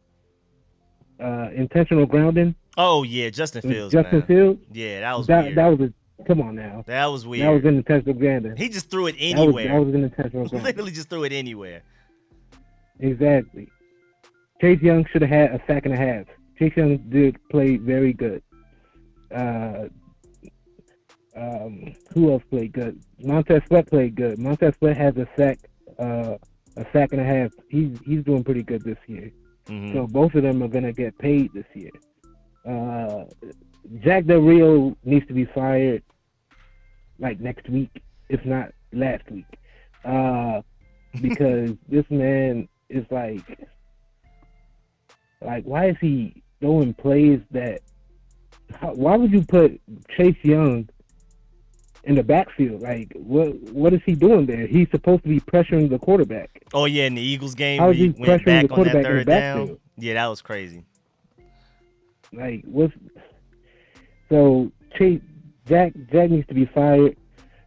uh intentional grounding. Oh yeah, Justin Fields. Justin man. Fields. Yeah, that was that weird. that was a come on now. That was weird. That was an intentional grounding. He just threw it That was- anywhere. That was, an intentional (laughs) grounding. Literally just threw it anywhere. Exactly. Chase Young should have had a sack and a half. Chase Young did play very good. Uh, um, who else played good? Montez Sweat played good. Montez Sweat has a sack, uh, a sack and a half. He's he's doing pretty good this year. Mhm. So both of them are gonna get paid this year. Uh, Jack Del Rio needs to be fired like next week, if not last week, uh, (laughs) because this man is like, like, why is he throwing plays that? How, why would you put Chase Young in the backfield. Like, what what is he doing there? He's supposed to be pressuring the quarterback. Oh yeah, in the Eagles game How where is he he went back on that quarterback in the third down. Yeah, that was crazy. Like, what's so Chase Jack Jack needs to be fired.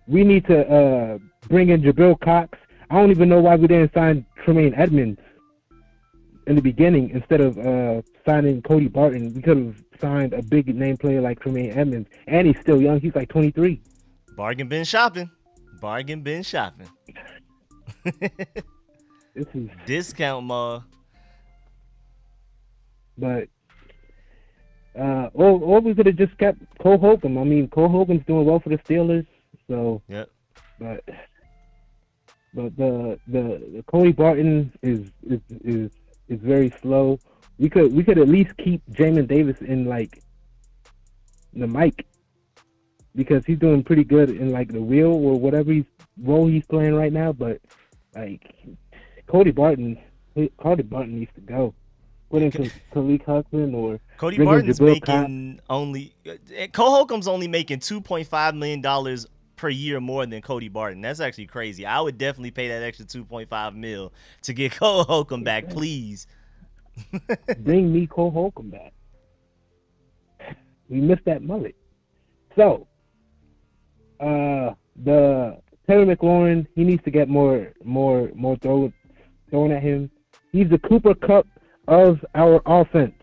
We need to uh bring in Jabril Cox. I don't even know why we didn't sign Tremaine Edmunds in the beginning instead of uh signing Cody Barton. We could have signed a big name player like Tremaine Edmunds, and he's still young. He's like 23. Bargain bin shopping. Bargain bin shopping. This is (laughs) Discount mall. but uh, or or we could have just kept Cole Holcomb. I mean, Cole Holcomb's doing well for the Steelers, so Yep. but but the the, the Cody Barton is is is is very slow. We could we could at least keep Jamin Davis in like the mic because he's doing pretty good in like the real or whatever he's role he's playing right now. But like Cody Barton, Cody Barton needs to go. Put in Khaleke Hudson or Cody Barton's Jabril Cox. making only uh, Cole Holcomb's only making two point five million dollars per year more than Cody Barton. That's actually crazy. I would definitely pay that extra two point five mil to get (laughs) Cole Holcomb back, please. (laughs) bring me Cole Holcomb back. We missed that mullet. So, uh, the Terry McLaurin, he needs to get more, more, more throw, thrown at him. He's the Cooper Kupp of our offense.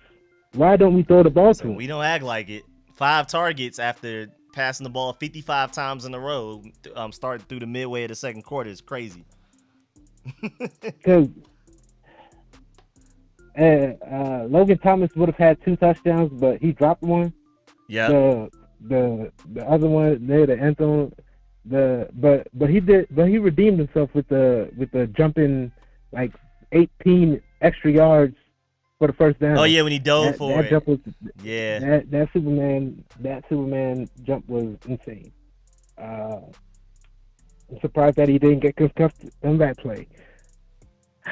Why don't we throw the ball to him? We don't act like it. Five targets after passing the ball 55 times in a row, um, starting through the midway of the second quarter is crazy. (laughs) Because uh, uh, Logan Thomas would have had two touchdowns, but he dropped one. Yeah. The the other one near the zone. The but but he did but he redeemed himself with the with the jumping like 18 extra yards for the first down. Oh, yeah, when he dove that, for that it. Jump was, Yeah. That that Superman that Superman jump was insane. Uh, I'm surprised that he didn't get concussed on that play. (sighs)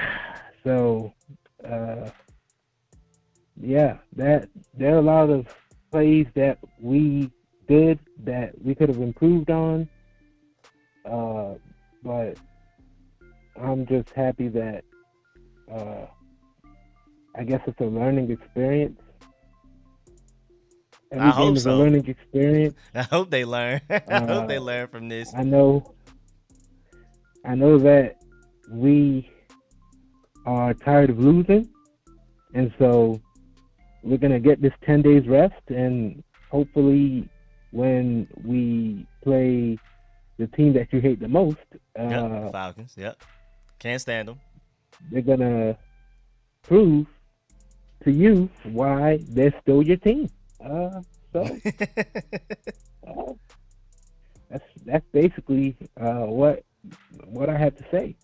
So, uh, yeah, that there are a lot of plays that we did that we could have improved on. Uh, but I'm just happy that uh, I guess it's a learning experience. Every I game hope is so. a learning experience. (laughs) I hope they learn. (laughs) I hope they Uh, learn from this. I know I know that we are tired of losing and so we're gonna get this ten days rest and hopefully when we play the team that you hate the most, uh, Yep. Falcons. Yep. Can't stand them. they're gonna prove to you why they're still your team. Uh, so (laughs) uh, that's that's basically uh, what what I have to say.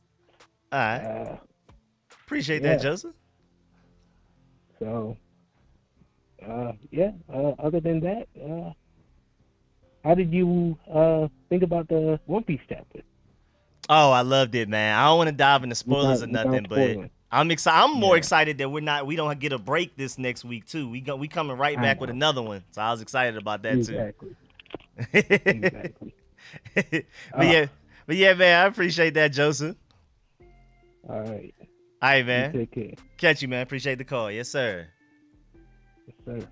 All right. Uh, Appreciate that. Joseph. So, uh, yeah. Uh, other than that, uh, how did you uh, think about the One Piece chapter? Oh, I loved it, man. I don't want to dive into spoilers or nothing, but. I'm excited. I'm more Yeah. excited that we're not. We don't get a break this next week too. We go. We coming right I back with another one. So I was excited about that Exactly. too. exactly. (laughs) but Uh, yeah, but yeah, man. I appreciate that, Joseph. All right. All right, You man. take care. Catch you, man. Appreciate the call. Yes, sir. Yes, sir.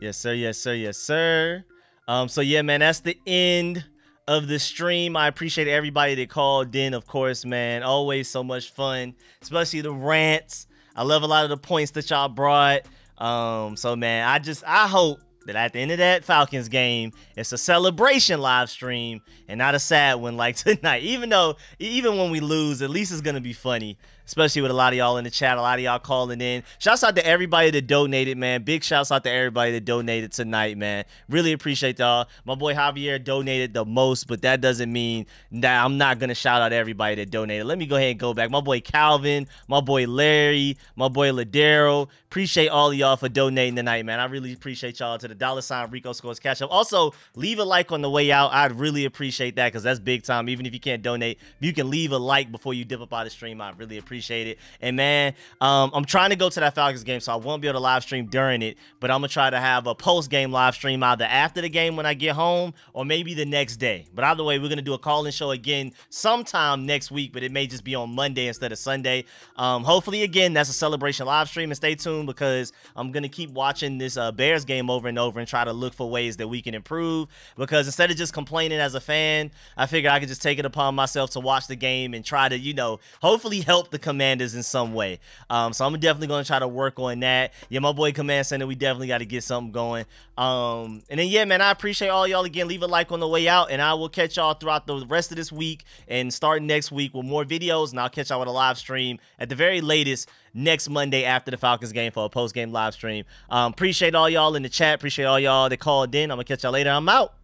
Yes, sir. Yes, sir. Yes, sir. Um, so yeah, man, that's the end of the stream. I appreciate everybody that called in, of course, man. Always so much fun, especially the rants. I love a lot of the points that y'all brought. Um, so man, I just I hope that at the end of that Falcons game, it's a celebration live stream and not a sad one like (laughs) tonight. Even though, even when we lose, at least it's gonna be funny. Especially with a lot of y'all in the chat, a lot of y'all calling in. Shouts out to everybody that donated, man. Big shouts out to everybody that donated tonight, man. Really appreciate y'all. My boy Javier donated the most, but that doesn't mean that I'm not gonna shout out everybody that donated. Let me go ahead and go back. My boy Calvin, my boy Larry, my boy Ladero. Appreciate all of y'all for donating tonight, man. I really appreciate y'all to the dollar sign Rico scores Cash App. Also, leave a like on the way out. I'd really appreciate that because that's big time. Even if you can't donate, you can leave a like before you dip up out of the stream. I really appreciate appreciate it. And man, um, I'm trying to go to that Falcons game, so I won't be able to live stream during it. But I'm gonna try to have a post game live stream either after the game when I get home, or maybe the next day. But either way, we're gonna do a call in show again sometime next week, but it may just be on Monday instead of Sunday. Um, hopefully, again, that's a celebration live stream, and stay tuned because I'm gonna keep watching this uh, Bears game over and over and try to look for ways that we can improve. Because instead of just complaining as a fan, I figure I could just take it upon myself to watch the game and try to, you know, hopefully help the Commanders in some way. Um, so I'm definitely gonna try to work on that. Yeah, my boy Command Center, we definitely got to get something going. Um, and then yeah, man, I appreciate all y'all again. Leave a like on the way out, and I will catch y'all throughout the rest of this week and start next week with more videos. And I'll catch y'all with a live stream at the very latest next Monday after the Falcons game for a post game live stream. Um, appreciate all y'all in the chat. Appreciate all y'all that called in. I'm gonna catch y'all later. I'm out.